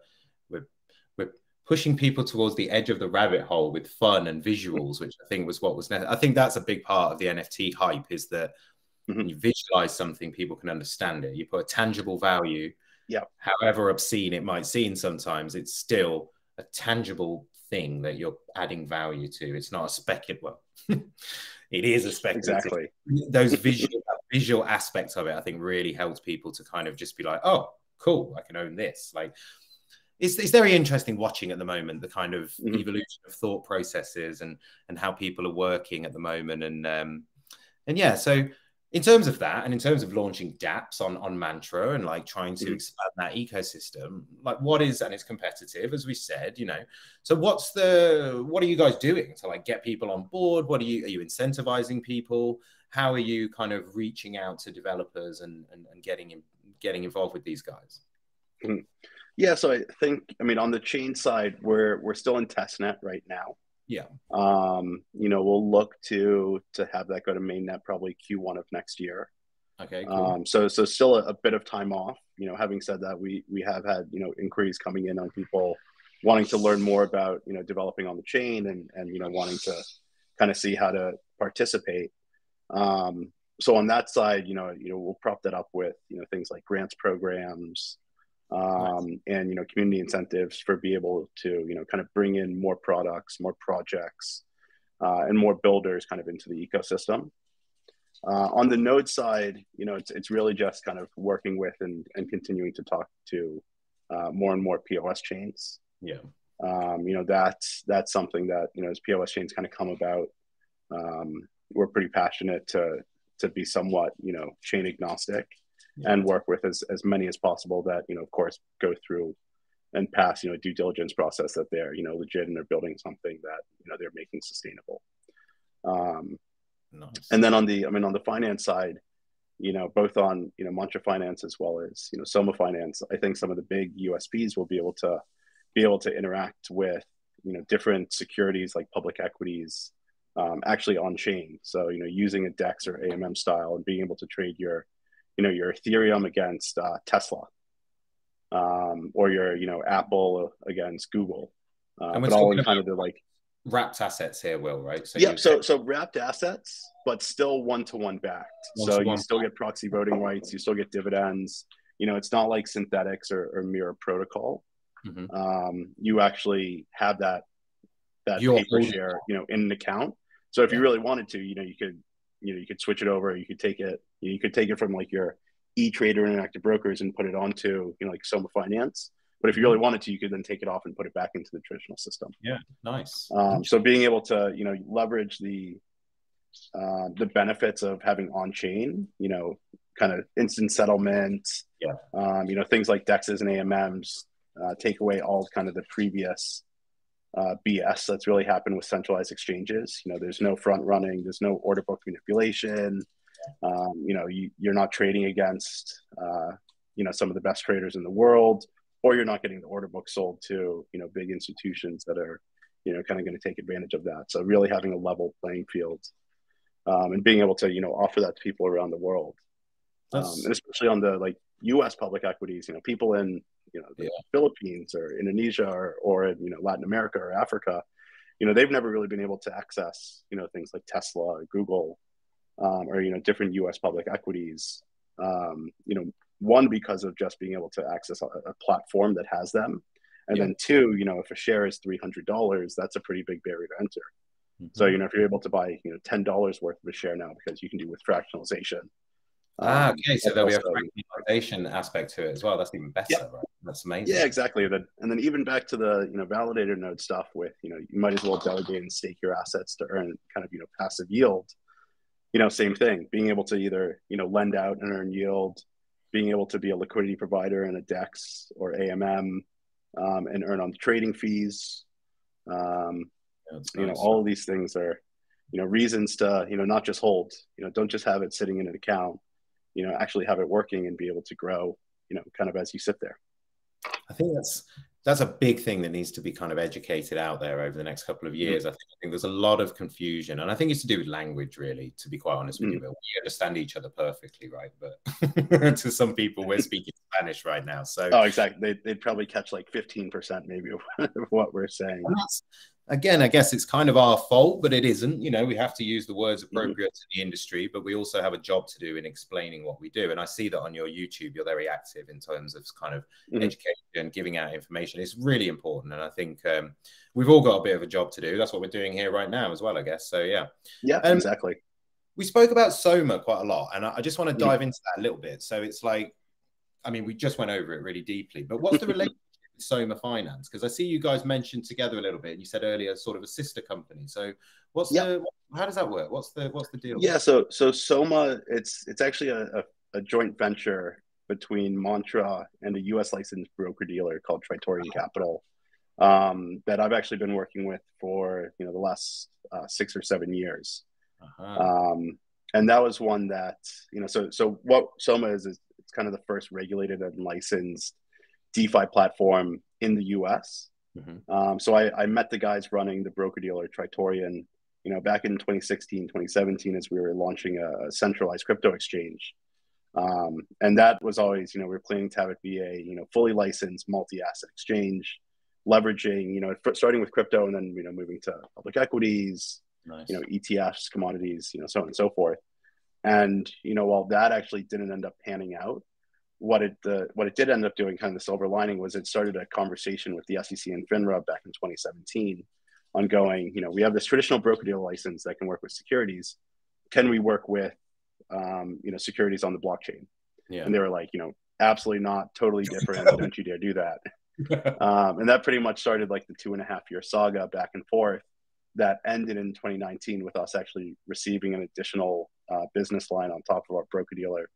Speaker 1: pushing people towards the edge of the rabbit hole with fun and visuals, which I think was what was. I think that's a big part of the NFT hype is that mm-hmm. you visualize something, people can understand it. You put a tangible value.
Speaker 2: Yeah.
Speaker 1: However obscene it might seem sometimes, it's still a tangible thing that you're adding value to. It's not a speculative. Well, it is a speculative.
Speaker 2: Exactly.
Speaker 1: Those visual visual aspects of it, I think, really helps people to kind of just be like, oh, cool, I can own this. Like it's, it's very interesting watching at the moment the kind of mm-hmm. evolution of thought processes and and how people are working at the moment and um and yeah so in terms of that and in terms of launching dapps on on mantra and like trying to mm-hmm. expand that ecosystem like what is and it's competitive as we said you know so what's the what are you guys doing to like get people on board what are you are you incentivizing people how are you kind of reaching out to developers and and, and getting in, getting involved with these guys
Speaker 2: mm-hmm. Yeah, so I think I mean on the chain side, we're we're still in testnet right now.
Speaker 1: Yeah.
Speaker 2: Um, you know, we'll look to to have that go to mainnet probably Q1 of next year.
Speaker 1: Okay. Cool.
Speaker 2: Um, so so still a, a, bit of time off. You know, having said that, we we have had you know inquiries coming in on people wanting to learn more about you know developing on the chain and and you know wanting to kind of see how to participate. Um, so on that side, you know, you know, we'll prop that up with you know things like grants programs, um, nice. and you know community incentives for be able to you know kind of bring in more products more projects uh, and more builders kind of into the ecosystem. Uh, on the node side you know it's, it's really just kind of working with and, and continuing to talk to uh, more and more pos chains.
Speaker 1: Yeah.
Speaker 2: Um, you know that's that's something that you know as pos chains kind of come about um, we're pretty passionate to to be somewhat you know chain agnostic yeah. and work with as, as many as possible that you know of course go through and pass you know a due diligence process that they're you know legit and they're building something that you know they're making sustainable um, nice. and then on the i mean on the finance side you know both on you know mantra finance as well as you know soma finance i think some of the big usps will be able to be able to interact with you know different securities like public equities um, actually on chain so you know using a dex or amm style and being able to trade your you know your Ethereum against uh, Tesla, um, or your you know Apple against Google, uh, but all in kind of the like
Speaker 1: wrapped assets here, Will right?
Speaker 2: So yep. So so wrapped assets, but still one to one backed. so you still get proxy voting rights, you still get dividends. You know, it's not like synthetics or, or mirror protocol. Mm-hmm. Um, you actually have that that Your paper share, you know, in an account. So if yeah. you really wanted to, you know, you could you know you could switch it over you could take it you, know, you could take it from like your e-trader interactive brokers and put it onto you know like soma finance. But if you really wanted to you could then take it off and put it back into the traditional system.
Speaker 1: Yeah nice.
Speaker 2: Um, so being able to you know leverage the uh, the benefits of having on chain you know kind of instant settlement
Speaker 1: yeah.
Speaker 2: um, you know things like dexes and amms uh, take away all kind of the previous uh, BS that's really happened with centralized exchanges. You know, there's no front running, there's no order book manipulation. Um, you know, you, are not trading against, uh, you know, some of the best traders in the world, or you're not getting the order book sold to, you know, big institutions that are, you know, kind of going to take advantage of that. So really having a level playing field um, and being able to, you know, offer that to people around the world. Um, and especially on the like U.S. public equities, you know, people in you know the yeah. Philippines or Indonesia or, or you know Latin America or Africa, you know they've never really been able to access you know things like Tesla or Google um, or you know different U.S. public equities. Um, you know, one because of just being able to access a, a platform that has them, and yeah. then two, you know, if a share is three hundred dollars, that's a pretty big barrier to enter. Mm-hmm. So you know, if you're able to buy you know ten dollars worth of a share now because you can do with fractionalization,
Speaker 1: Ah, um, okay. So there'll be a fractionalization aspect to it as well. That's even better, yeah. right? That's amazing.
Speaker 2: Yeah, exactly. And then even back to the you know validator node stuff with you know you might as well delegate and stake your assets to earn kind of you know passive yield. You know, same thing. Being able to either you know lend out and earn yield, being able to be a liquidity provider in a DEX or AMM, um, and earn on the trading fees. Um, yeah, you nice. know, all of these things are you know reasons to you know not just hold. You know, don't just have it sitting in an account you know actually have it working and be able to grow you know kind of as you sit there
Speaker 1: i think that's that's a big thing that needs to be kind of educated out there over the next couple of years. Mm. I, think, I, think, there's a lot of confusion, and I think it's to do with language, really. To be quite honest with mm. you, we understand each other perfectly, right? But to some people, we're speaking Spanish right now, so
Speaker 2: oh, exactly. They'd, they'd probably catch like 15 percent, maybe, of what we're saying
Speaker 1: again, I guess it's kind of our fault, but it isn't. You know, we have to use the words mm-hmm. appropriate mm-hmm. to the industry, but we also have a job to do in explaining what we do. And I see that on your YouTube, you're very active in terms of kind of mm-hmm. education, giving out information. It's really important. And I think um, we've all got a bit of a job to do. That's what we're doing here right now as well, I guess. So, yeah.
Speaker 2: Yeah, um, exactly.
Speaker 1: We spoke about Soma quite a lot, and I just want to mm-hmm. dive into that a little bit. So it's like, I mean, we just went over it really deeply, but what's the relationship Soma Finance? Because I see you guys mentioned together a little bit. And you said earlier, sort of a sister company. So, what's the how does that work? What's the what's the deal?
Speaker 2: Yeah, so so Soma, it's it's actually a, a, a joint venture between Mantra and a U.S. licensed broker dealer called Tritaurian Capital um, that I've actually been working with for you know the last uh, six or seven years. Uh-huh. Um, and that was one that you know so so what Soma is is it's kind of the first regulated and licensed DeFi platform in the US. Mm-hmm. Um, so I, I, met the guys running the broker dealer Tritaurian, you know, back in 2016, 2017, as we were launching a centralized crypto exchange. Um, and that was always, you know, we were planning to have it be a, you know, fully licensed multi-asset exchange, leveraging, you know, starting with crypto and then, you know, moving to public equities, nice. you know, ETFs, commodities, you know, so on and so forth. And, you know, while that actually didn't end up panning out, what it uh, what it did end up doing, kind of the silver lining, was it started a conversation with the SEC and FINRA back in 2017 on going, you know, we have this traditional broker dealer license that can work with securities. Can we work with, um, you know, securities on the blockchain? Yeah. And they were like, you know, absolutely not, totally different. Don't you dare do that. um, and that pretty much started like the two and a half year saga back and forth that ended in 2019 with us actually receiving an additional uh, business line on top of our broker dealer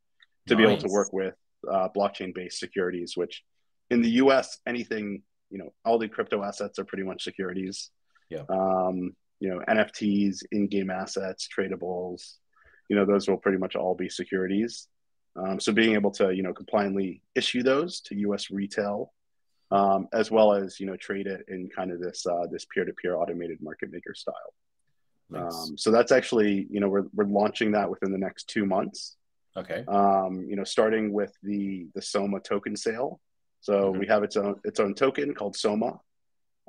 Speaker 2: to nice. be able to work with uh, blockchain based securities, which in the US, anything, you know, all the crypto assets are pretty much securities.
Speaker 1: Yeah.
Speaker 2: Um, you know, NFTs, in game assets, tradables, you know, those will pretty much all be securities. Um, so being able to, you know, compliantly issue those to US retail, um, as well as, you know, trade it in kind of this, uh, this peer-to-peer automated market maker style. Nice. Um, so that's actually, you know, we're, we're launching that within the next two months.
Speaker 1: Okay.
Speaker 2: Um, you know, starting with the the Soma token sale. So mm-hmm. we have its own its own token called Soma.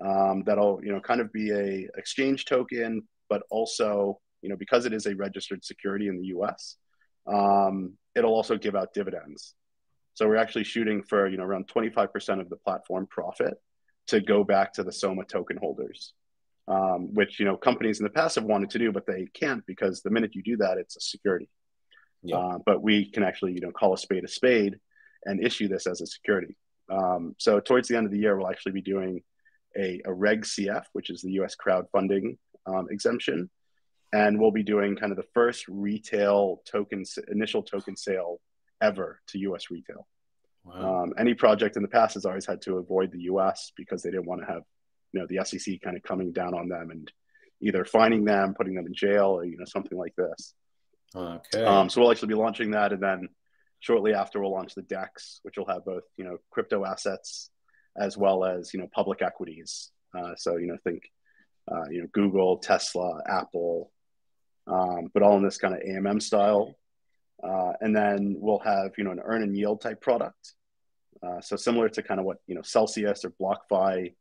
Speaker 2: Um, that'll you know kind of be a exchange token, but also you know because it is a registered security in the U.S., um, it'll also give out dividends. So we're actually shooting for you know around 25% of the platform profit to go back to the Soma token holders, um, which you know companies in the past have wanted to do, but they can't because the minute you do that, it's a security. Yeah. Uh, but we can actually, you know, call a spade a spade and issue this as a security. Um, so towards the end of the year, we'll actually be doing a, a Reg CF, which is the U.S. crowdfunding um, exemption, and we'll be doing kind of the first retail token initial token sale ever to U.S. retail. Wow. Um, any project in the past has always had to avoid the U.S. because they didn't want to have, you know, the SEC kind of coming down on them and either fining them, putting them in jail, or you know, something like this.
Speaker 1: Okay.
Speaker 2: Um, so we'll actually be launching that, and then shortly after we'll launch the DEX, which will have both you know crypto assets as well as you know public equities. Uh, so you know think uh, you know Google, Tesla, Apple, um, but all in this kind of AMM style. Uh, and then we'll have you know an earn and yield type product. Uh, so similar to kind of what you know Celsius or BlockFi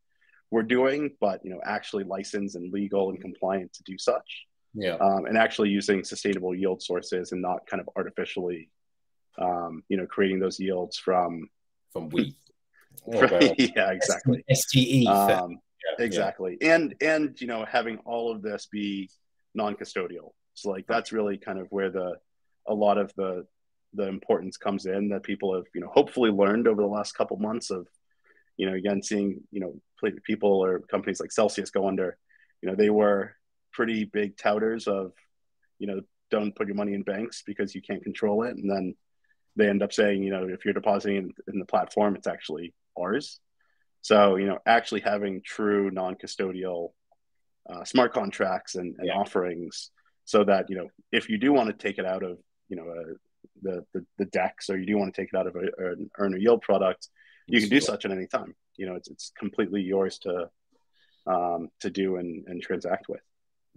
Speaker 2: were doing, but you know actually licensed and legal and compliant to do such
Speaker 1: yeah.
Speaker 2: Um, and actually using sustainable yield sources and not kind of artificially um, you know creating those yields from
Speaker 1: from wheat.
Speaker 2: Yeah exactly.
Speaker 1: Ste
Speaker 2: um, yeah, exactly. Yeah. and and you know having all of this be non-custodial. So like that's really kind of where the a lot of the the importance comes in that people have you know hopefully learned over the last couple months of you know again seeing you know people or companies like celsius go under you know they were pretty big touters of, you know, don't put your money in banks because you can't control it. And then they end up saying, you know, if you're depositing in, in the platform, it's actually ours. So, you know, actually having true non custodial uh, smart contracts and, and yeah. offerings so that, you know, if you do want to take it out of, you know, uh, the, the, the DEX or you do want to take it out of a, an earn or yield product, you can do such at any time. you know it's it's completely yours to um, to do and, and transact with.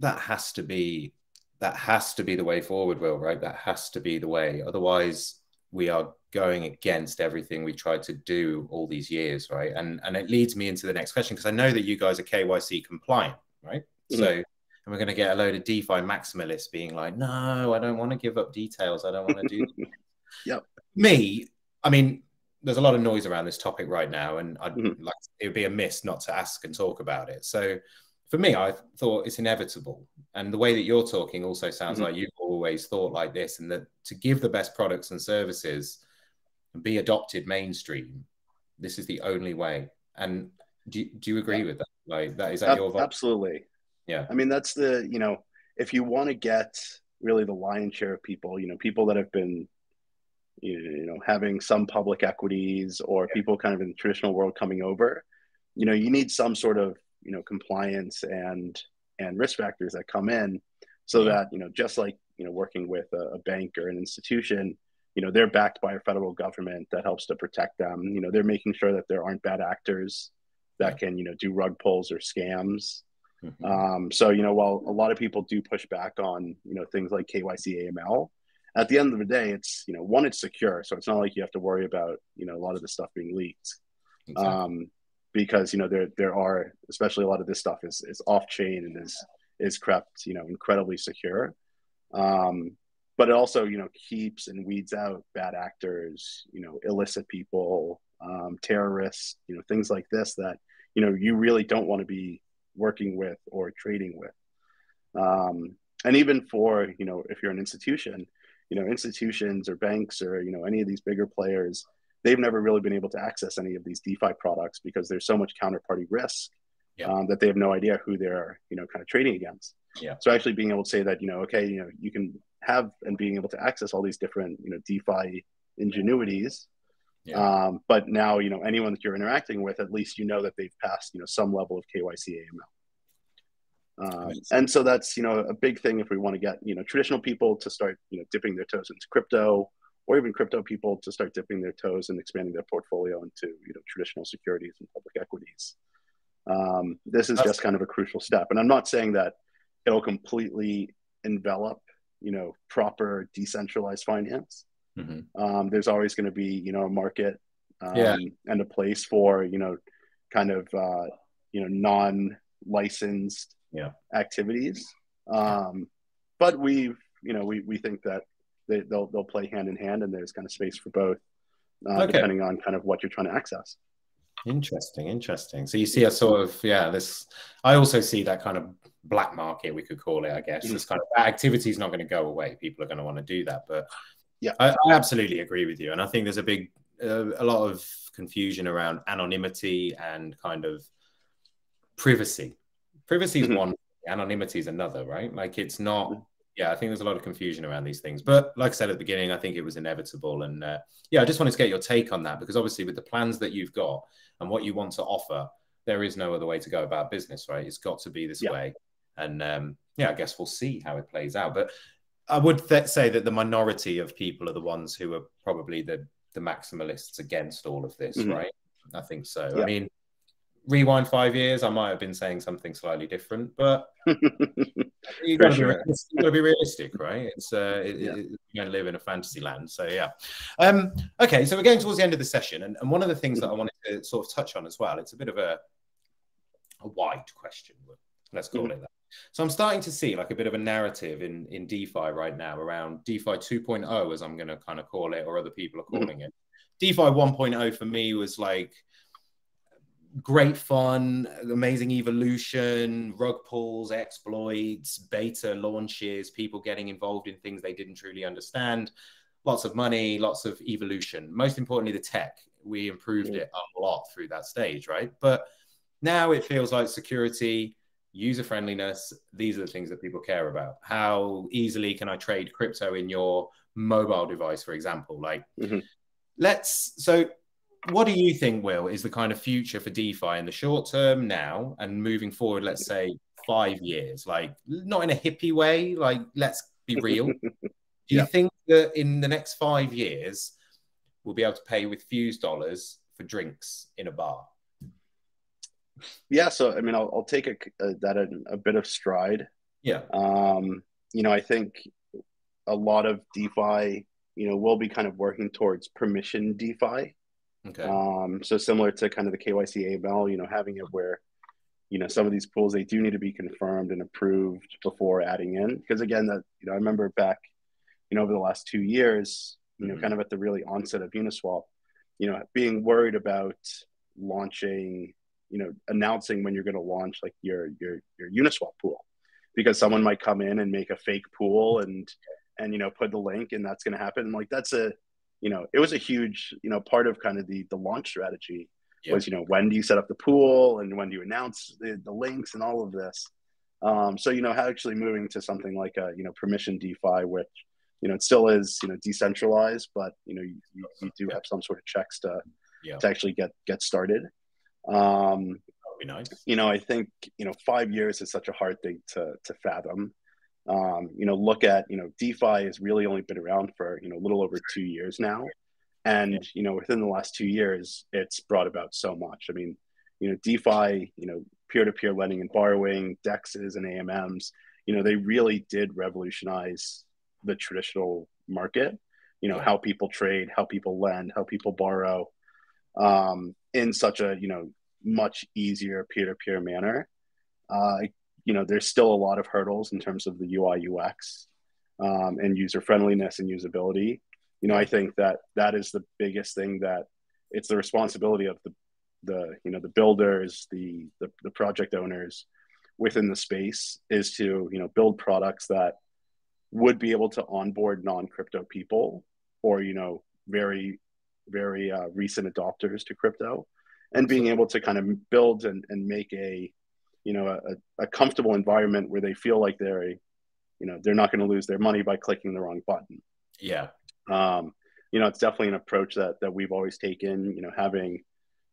Speaker 1: That has to be that has to be the way forward, Will. Right? That has to be the way. Otherwise, we are going against everything we tried to do all these years, right? And and it leads me into the next question because I know that you guys are KYC compliant, right? Mm-hmm. So and we're going to get a load of DeFi maximalists being like, "No, I don't want to give up details. I don't want to do."
Speaker 2: yep.
Speaker 1: Me, I mean, there's a lot of noise around this topic right now, and I'd mm-hmm. like it would be a miss not to ask and talk about it. So, for me, I thought it's inevitable, and the way that you're talking also sounds mm-hmm. like you've always thought like this, and that to give the best products and services and be adopted mainstream, this is the only way. And do, do you agree yeah. with that? Like that is that your
Speaker 2: absolutely?
Speaker 1: Yeah.
Speaker 2: I mean, that's the you know, if you want to get really the lion's share of people, you know, people that have been you know having some public equities or yeah. people kind of in the traditional world coming over you know you need some sort of you know compliance and and risk factors that come in so that you know just like you know working with a, a, bank or an institution you know they're backed by a federal government that helps to protect them. You know they're making sure that there aren't bad actors that can you know do rug pulls or scams. Mm-hmm. um, so you know while a lot of people do push back on you know things like kyc aml at the end of the day, it's you know one, it's secure, so it's not like you have to worry about you know a lot of the stuff being leaked, exactly. um, because you know there there are especially a lot of this stuff is is off chain and is is kept you know incredibly secure, um, but it also you know keeps and weeds out bad actors, you know illicit people, um, terrorists, you know things like this that you know you really don't want to be working with or trading with. Um, and even for you know if you're an institution you know institutions or banks or you know any of these bigger players they've never really been able to access any of these defi products because there's so much counterparty risk yeah. um, that they have no idea who they're you know kind of trading against
Speaker 1: yeah
Speaker 2: so actually being able to say that you know okay you know you can have and being able to access all these different you know defi ingenuities yeah. Um, but now, you know, anyone that you're interacting with, at least you know that they've passed, you know, some level of KYC AML. Um, and so that's you know a big thing if we want to get you know traditional people to start you know dipping their toes into crypto, or even crypto people to start dipping their toes and expanding their portfolio into you know traditional securities and public equities. Um, this is just kind of a crucial step, and I'm not saying that it'll completely envelop you know proper decentralized finance. Mm-hmm. Um, there's always going to be you know a market um, yeah. and a place for you know kind of uh, you know non licensed
Speaker 1: yeah.
Speaker 2: activities. Um, but we've you know, we, we think that they, they'll, they'll play hand in hand and there's kind of space for both, uh, okay. depending on kind of what you're trying to access.
Speaker 1: Interesting, interesting. So you see a sort of yeah, this. I also see that kind of black market, we could call it. I guess mm-hmm. this kind of activity is not going to go away. People are going to want to do that, but
Speaker 2: yeah,
Speaker 1: I, I absolutely agree with you. And I think there's a big, uh, a lot of confusion around anonymity and kind of privacy Privacy is mm-hmm. one, anonymity is another, right? Like it's not. Yeah, I think there's a lot of confusion around these things. But like I said at the beginning, I think it was inevitable. And uh, yeah, I just wanted to get your take on that because obviously, with the plans that you've got and what you want to offer, there is no other way to go about business, right? It's got to be this yeah. way. And um, yeah, I guess we'll see how it plays out. But I would th- say that the minority of people are the ones who are probably the the maximalists against all of this, mm-hmm. right? I think so. Yeah. I mean, rewind five years, I might have been saying something slightly different, but you've got to be realistic, right? It's uh, it, yeah. it, you're going to live in a fantasy land, so yeah. Um, okay, so we're getting towards the end of the session, and, and one of the things that I wanted to sort of touch on as well, it's a bit of a a wide question, let's call mm-hmm. it that. So I'm starting to see like a bit of a narrative in in DeFi right now around DeFi 2.0, as I'm going to kind of call it, or other people are calling mm-hmm. it. DeFi 1.0 for me was like great fun, amazing evolution, rug pulls, exploits, beta launches, people getting involved in things they didn't truly understand, lots of money, lots of evolution. Most importantly, the tech. We improved it a lot through that stage, right? But now it feels like security, user friendliness, these are the things that people care about. How easily can I trade crypto in your mobile device, for example? Like, mm-hmm. let's so what do you think, Will, is the kind of future for DeFi in the short term now and moving forward, let's say five years? Like, not in a hippie way, like, let's be real. do you yeah. think that in the next five years, we'll be able to pay with Fuse dollars for drinks in a bar?
Speaker 2: Yeah, so I mean, I'll, I'll take a, a, that a, a, bit of stride.
Speaker 1: Yeah.
Speaker 2: Um, you know, I think a lot of DeFi, you know, will be kind of working towards permission DeFi.
Speaker 1: Okay.
Speaker 2: Um, so similar to kind of the KYC AML, you know, having it where, you know, some of these pools they do need to be confirmed and approved before adding in. Because again, that you know, I remember back, you know, over the last two years, you know, mm-hmm. kind of at the really onset of Uniswap, you know, being worried about launching, you know, announcing when you're going to launch like your your your Uniswap pool, because someone might come in and make a fake pool and and you know put the link and that's going to happen. And like that's a you know it was a huge you know part of kind of the the launch strategy yep. was you know when do you set up the pool and when do you announce the, the links and all of this. Um, so you know actually moving to something like a you know permission DeFi, which you know it still is you know decentralized, but you know you, you do have some sort of checks to yeah. to actually get get started. Um,
Speaker 1: nice.
Speaker 2: You know, I think you know five years is such a hard thing to to fathom. Um, you know, look at you know DeFi has really only been around for you know a little over two years now, and you know within the last two years, it's brought about so much. I mean, you know, DeFi, you know, peer-to-peer lending and borrowing, DEXs and AMMs, you know, they really did revolutionize the traditional market. You know, how people trade, how people lend, how people borrow, um, in such a you know much easier peer-to-peer manner. Uh, you know, there's still a lot of hurdles in terms of the UI UX um, and user friendliness and usability. You know, I think that that is the biggest thing that it's the responsibility of the the you know the builders, the the, the project owners within the space is to you know build products that would be able to onboard non-crypto people or you know very very uh, recent adopters to crypto and being able to kind of build and, and make a you know a, a comfortable environment where they feel like they're a, you know they're not going to lose their money by clicking the wrong button
Speaker 1: yeah
Speaker 2: um, you know it's definitely an approach that that we've always taken you know having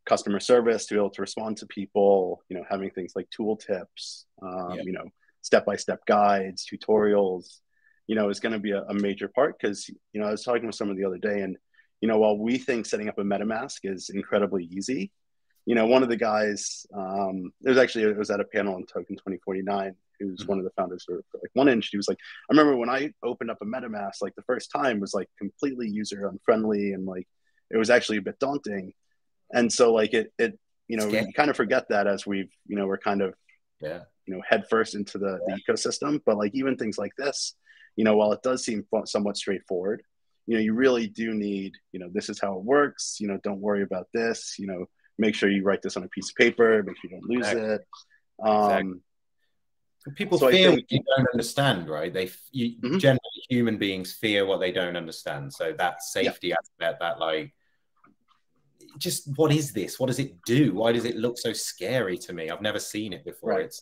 Speaker 2: customer service to be able to respond to people you know having things like tool tips um, yeah. you know step-by-step guides tutorials you know is going to be a, a major part because you know i was talking with someone the other day and you know while we think setting up a metamask is incredibly easy you know, one of the guys, um, it was actually, it was at a panel on Token 2049, who's mm-hmm. one of the founders for, for, like 1inch. He was like, I remember when I opened up a MetaMask, like the first time was like completely user unfriendly and like it was actually a bit daunting. And so, like, it, it, you know, we kind of forget that as we've, you know, we're kind of,
Speaker 1: yeah,
Speaker 2: you know, head first into the, yeah. the ecosystem. But like, even things like this, you know, while it does seem somewhat straightforward, you know, you really do need, you know, this is how it works. You know, don't worry about this. You know, make sure you write this on a piece of paper, make sure you don't lose exactly. it. Um, exactly.
Speaker 1: People so fear think, what you don't understand, right? They you, mm-hmm. generally human beings fear what they don't understand. So that safety yeah. aspect, that like, just what is this? What does it do? Why does it look so scary to me? I've never seen it before. Right. It's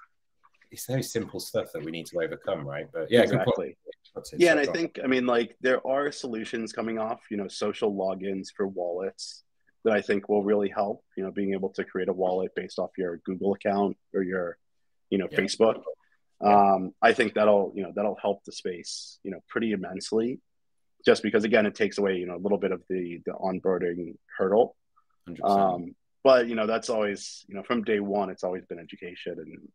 Speaker 1: it's very simple stuff that we need to overcome, right? But yeah,
Speaker 2: exactly. Yeah, and I think I mean like there are solutions coming off, you know, social logins for wallets that I think will really help. You know, being able to create a wallet based off your Google account or your, you know, yeah. Facebook. Um, I think that'll you know that'll help the space you know pretty immensely, just because again it takes away you know a little bit of the the onboarding hurdle. Um, but you know that's always you know from day one it's always been education and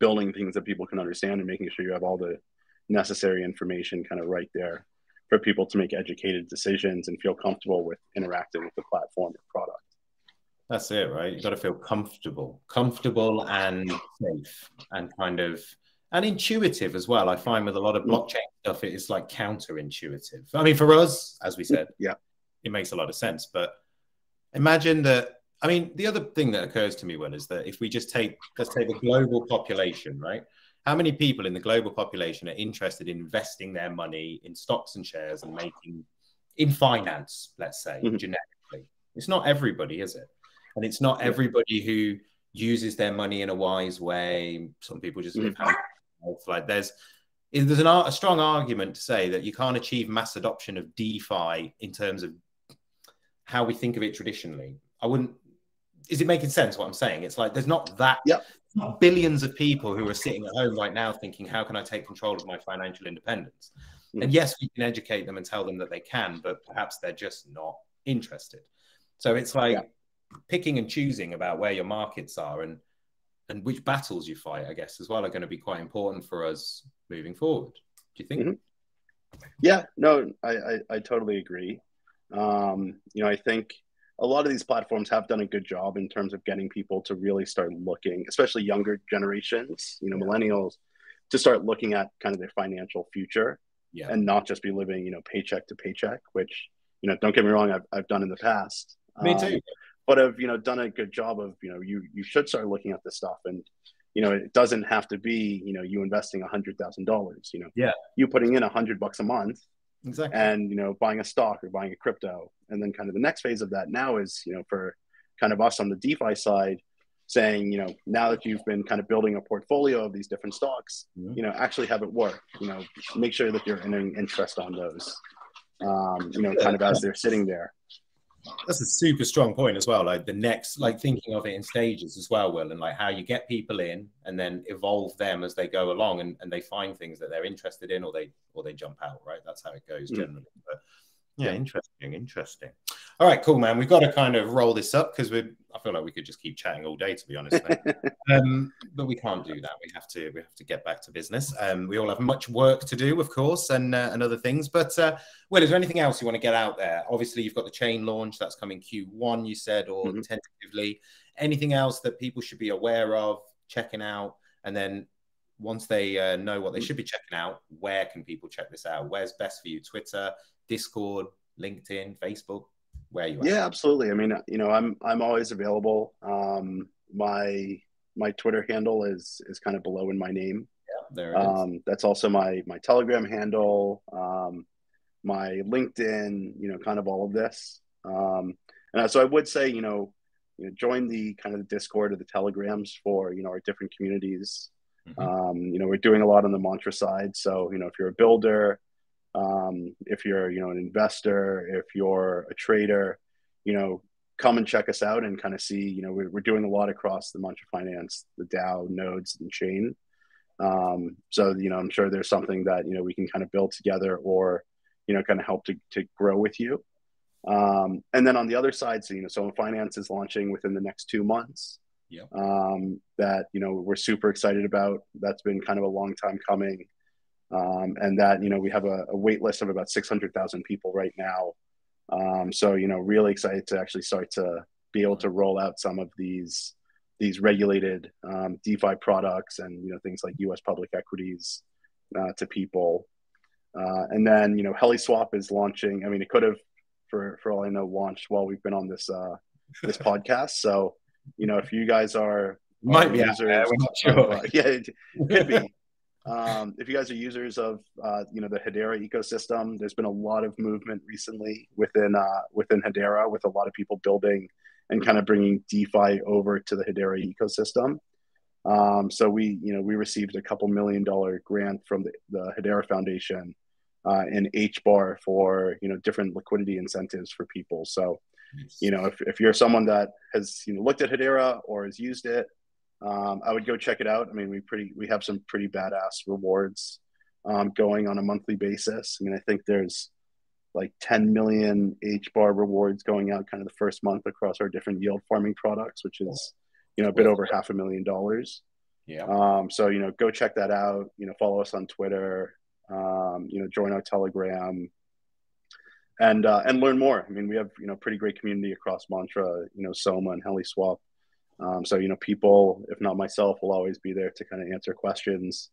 Speaker 2: building things that people can understand and making sure you have all the necessary information kind of right there for people to make educated decisions and feel comfortable with interacting with the platform or product.
Speaker 1: That's it, right? You've got to feel comfortable, comfortable and safe and kind of and intuitive as well. I find with a lot of mm. blockchain stuff, it is like counterintuitive. I mean, for us, as we said,
Speaker 2: yeah,
Speaker 1: it makes a lot of sense. But imagine that. I mean, the other thing that occurs to me, Will, is that if we just take let's take the global population, right? How many people in the global population are interested in investing their money in stocks and shares and making in finance, let's say, mm-hmm. genetically? It's not everybody, is it? And it's not everybody who uses their money in a wise way. Some people just live mm-hmm. like there's there's an, a strong argument to say that you can't achieve mass adoption of DeFi in terms of how we think of it traditionally. I wouldn't. Is it making sense what I'm saying? It's like there's not that
Speaker 2: yep
Speaker 1: billions of people who are sitting at home right now thinking, how can I take control of my financial independence? Mm. And yes, we can educate them and tell them that they can, but perhaps they're just not interested. So it's like, yeah. picking and choosing about where your markets are and and which battles you fight, I guess, as well, are going to be quite important for us moving forward. Do you think? Mm-hmm.
Speaker 2: Yeah, no, I, I, I totally agree. Um, you know, I think a lot of these platforms have done a good job in terms of getting people to really start looking, especially younger generations, you know, yeah. millennials, to start looking at kind of their financial future yeah. and not just be living, you know, paycheck to paycheck, which, you know, don't get me wrong, I've, I've done in the past.
Speaker 1: Me too. Um,
Speaker 2: but have, you know, done a good job of, you know, you, you should start looking at this stuff and, you know, it doesn't have to be, you know, you investing a hundred thousand dollars, you know,
Speaker 1: yeah,
Speaker 2: you putting in a hundred bucks a month
Speaker 1: exactly.
Speaker 2: and you know buying a stock or buying a crypto. And then kind of the next phase of that now is you know for kind of us on the defi side saying you know now that you've been kind of building a portfolio of these different stocks mm-hmm. you know actually have it work. You know make sure that you're earning interest on those um, you know kind of as they're sitting there
Speaker 1: that's a super strong point as well. Like the next, like thinking of it in stages as well, Will, and like how you get people in and then evolve them as they go along and, and they find things that they're interested in or they or they jump out, right? That's how it goes mm. generally. Mm. But yeah, interesting, interesting. All right, cool, man. We've got to kind of roll this up because we I feel like we could just keep chatting all day, to be honest. um, but we can't do that. We have to. We have to get back to business. Um, we all have much work to do, of course, and uh, and other things. But uh, Will, is there anything else you want to get out there? Obviously, you've got the chain launch that's coming Q1. You said, or mm-hmm. tentatively. Anything else that people should be aware of, checking out, and then once they uh, know what they should be checking out, where can people check this out? Where's best for you? Twitter, Discord, LinkedIn, Facebook? Where you? At?
Speaker 2: Yeah, absolutely. I mean, you know, I'm I'm always available. Um, my my Twitter handle is is kind of below in my name.
Speaker 1: Yeah, there
Speaker 2: um, That's also my my Telegram handle, um, my LinkedIn. You know, kind of all of this. Um, and so I would say, you know, you know, join the kind of the Discord or the Telegrams for you know our different communities. Mm-hmm. Um, you know, we're doing a lot on the mantra side. So, you know, if you're a builder, um, if you're, you know, an investor, if you're a trader, you know, come and check us out and kind of see, you know, we're, we're doing a lot across the mantra finance, the DAO nodes and chain. Um, so, you know, I'm sure there's something that, you know, we can kind of build together or, you know, kind of help to, to grow with you. Um, and then on the other side, so, you know, so finance is launching within the next two months
Speaker 1: yeah.
Speaker 2: um, that you know we're super excited about. That's been kind of a long time coming, um, and that you know we have a, a wait list of about six hundred thousand people right now. Um, so you know, really excited to actually start to be able to roll out some of these these regulated um, DeFi products and you know things like U.S. public equities uh, to people. Uh, and then you know HeliSwap is launching. I mean, it could have, for for all I know, launched while we've been on this uh, this podcast. So you know, if you guys are
Speaker 1: might be users, we're not sure.
Speaker 2: uh, yeah, it could be. Um, if you guys are users of uh, you know the Hedera ecosystem, there's been a lot of movement recently within uh, within Hedera, with a lot of people building and kind of bringing DeFi over to the Hedera ecosystem. Um, so we you know we received a couple million dollar grant from the, the Hedera Foundation uh, in HBAR for you know different liquidity incentives for people. So you know, if, if you're someone that has you know looked at Hedera or has used it, um, I would go check it out. I mean, we pretty we have some pretty badass rewards um, going on a monthly basis. I mean, I think there's like 10 million H bar rewards going out kind of the first month across our different yield farming products, which is you know a bit over half a million dollars.
Speaker 1: Yeah.
Speaker 2: Um, so you know, go check that out. You know, follow us on Twitter. Um, you know, join our Telegram and uh, and learn more. I mean, we have you know pretty great community across Mantra, you know, Soma and HeliSwap. Um, so you know, people, if not myself, will always be there to kind of answer questions.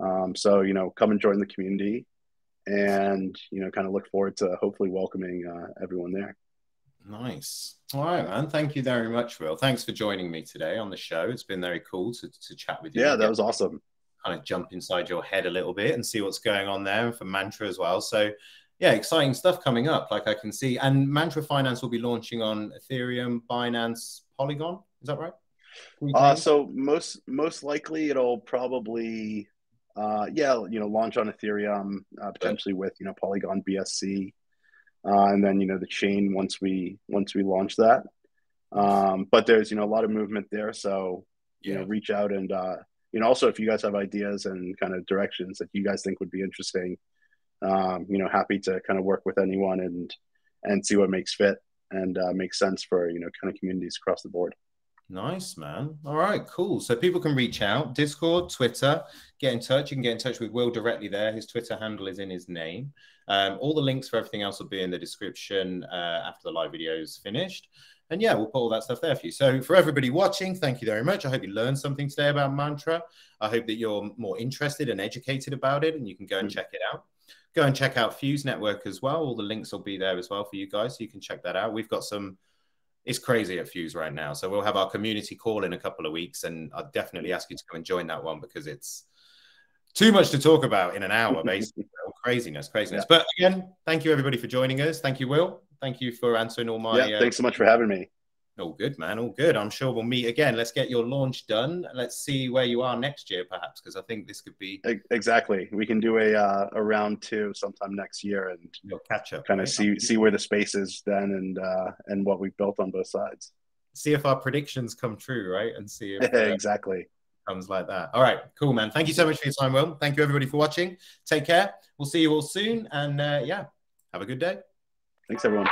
Speaker 2: Um, so you know, come and join the community, and you know, kind of look forward to hopefully welcoming uh, everyone there.
Speaker 1: Nice. All right, man. Thank you very much, Will. Thanks for joining me today on the show. It's been very cool to, to chat with you.
Speaker 2: Yeah, that was awesome.
Speaker 1: Kind of jump inside your head a little bit and see what's going on there for Mantra as well. So yeah, exciting stuff coming up. Like I can see, and Mantra Finance will be launching on Ethereum, Binance, Polygon. Is that right?
Speaker 2: Uh, so most most likely it'll probably, uh, yeah, you know, launch on Ethereum, uh, potentially with you know Polygon BSC, uh, and then you know the chain once we once we launch that. Um, but there's you know a lot of movement there, so you yeah. know reach out and uh, you know also if you guys have ideas and kind of directions that you guys think would be interesting um, you know, happy to kind of work with anyone and and see what makes fit. and uh, make sense for you know kind of communities across the board.
Speaker 1: Nice, man. All right, cool. So people can reach out, Discord, Twitter, get in touch. You can get in touch with Will directly there. His Twitter handle is in his name. Um, all the links for everything else will be in the description uh, after the live video is finished. And yeah, we'll put all that stuff there for you. So for everybody watching, thank you very much. I hope you learned something today about Mantra. I hope that you're more interested and educated about it and you can go and mm-hmm. check it out. Go and check out Fuse Network as well. All the links will be there as well for you guys. So you can check that out. We've got some it's crazy at Fuse right now. So we'll have our community call in a couple of weeks, and I'd definitely ask you to come and join that one because it's too much to talk about in an hour, basically. craziness, craziness. Yeah. But again, thank you everybody for joining us. Thank you, Will. Thank you for answering all my.
Speaker 2: Yeah, thanks so much for having me.
Speaker 1: All good, man. All good. I'm sure we'll meet again. Let's get your launch done. Let's see where you are next year, perhaps, because I think this could be
Speaker 2: exactly. We can do a uh, a round two sometime next year and
Speaker 1: You'll catch up.
Speaker 2: Kind of right? see see where the space is then and uh, and what we've built on both sides.
Speaker 1: See if our predictions come true, right? And see if
Speaker 2: uh, exactly
Speaker 1: comes like that. All right, cool, man. Thank you so much for your time, Will. Thank you everybody for watching. Take care. We'll see you all soon, and uh, yeah, have a good day.
Speaker 2: Thanks, everyone.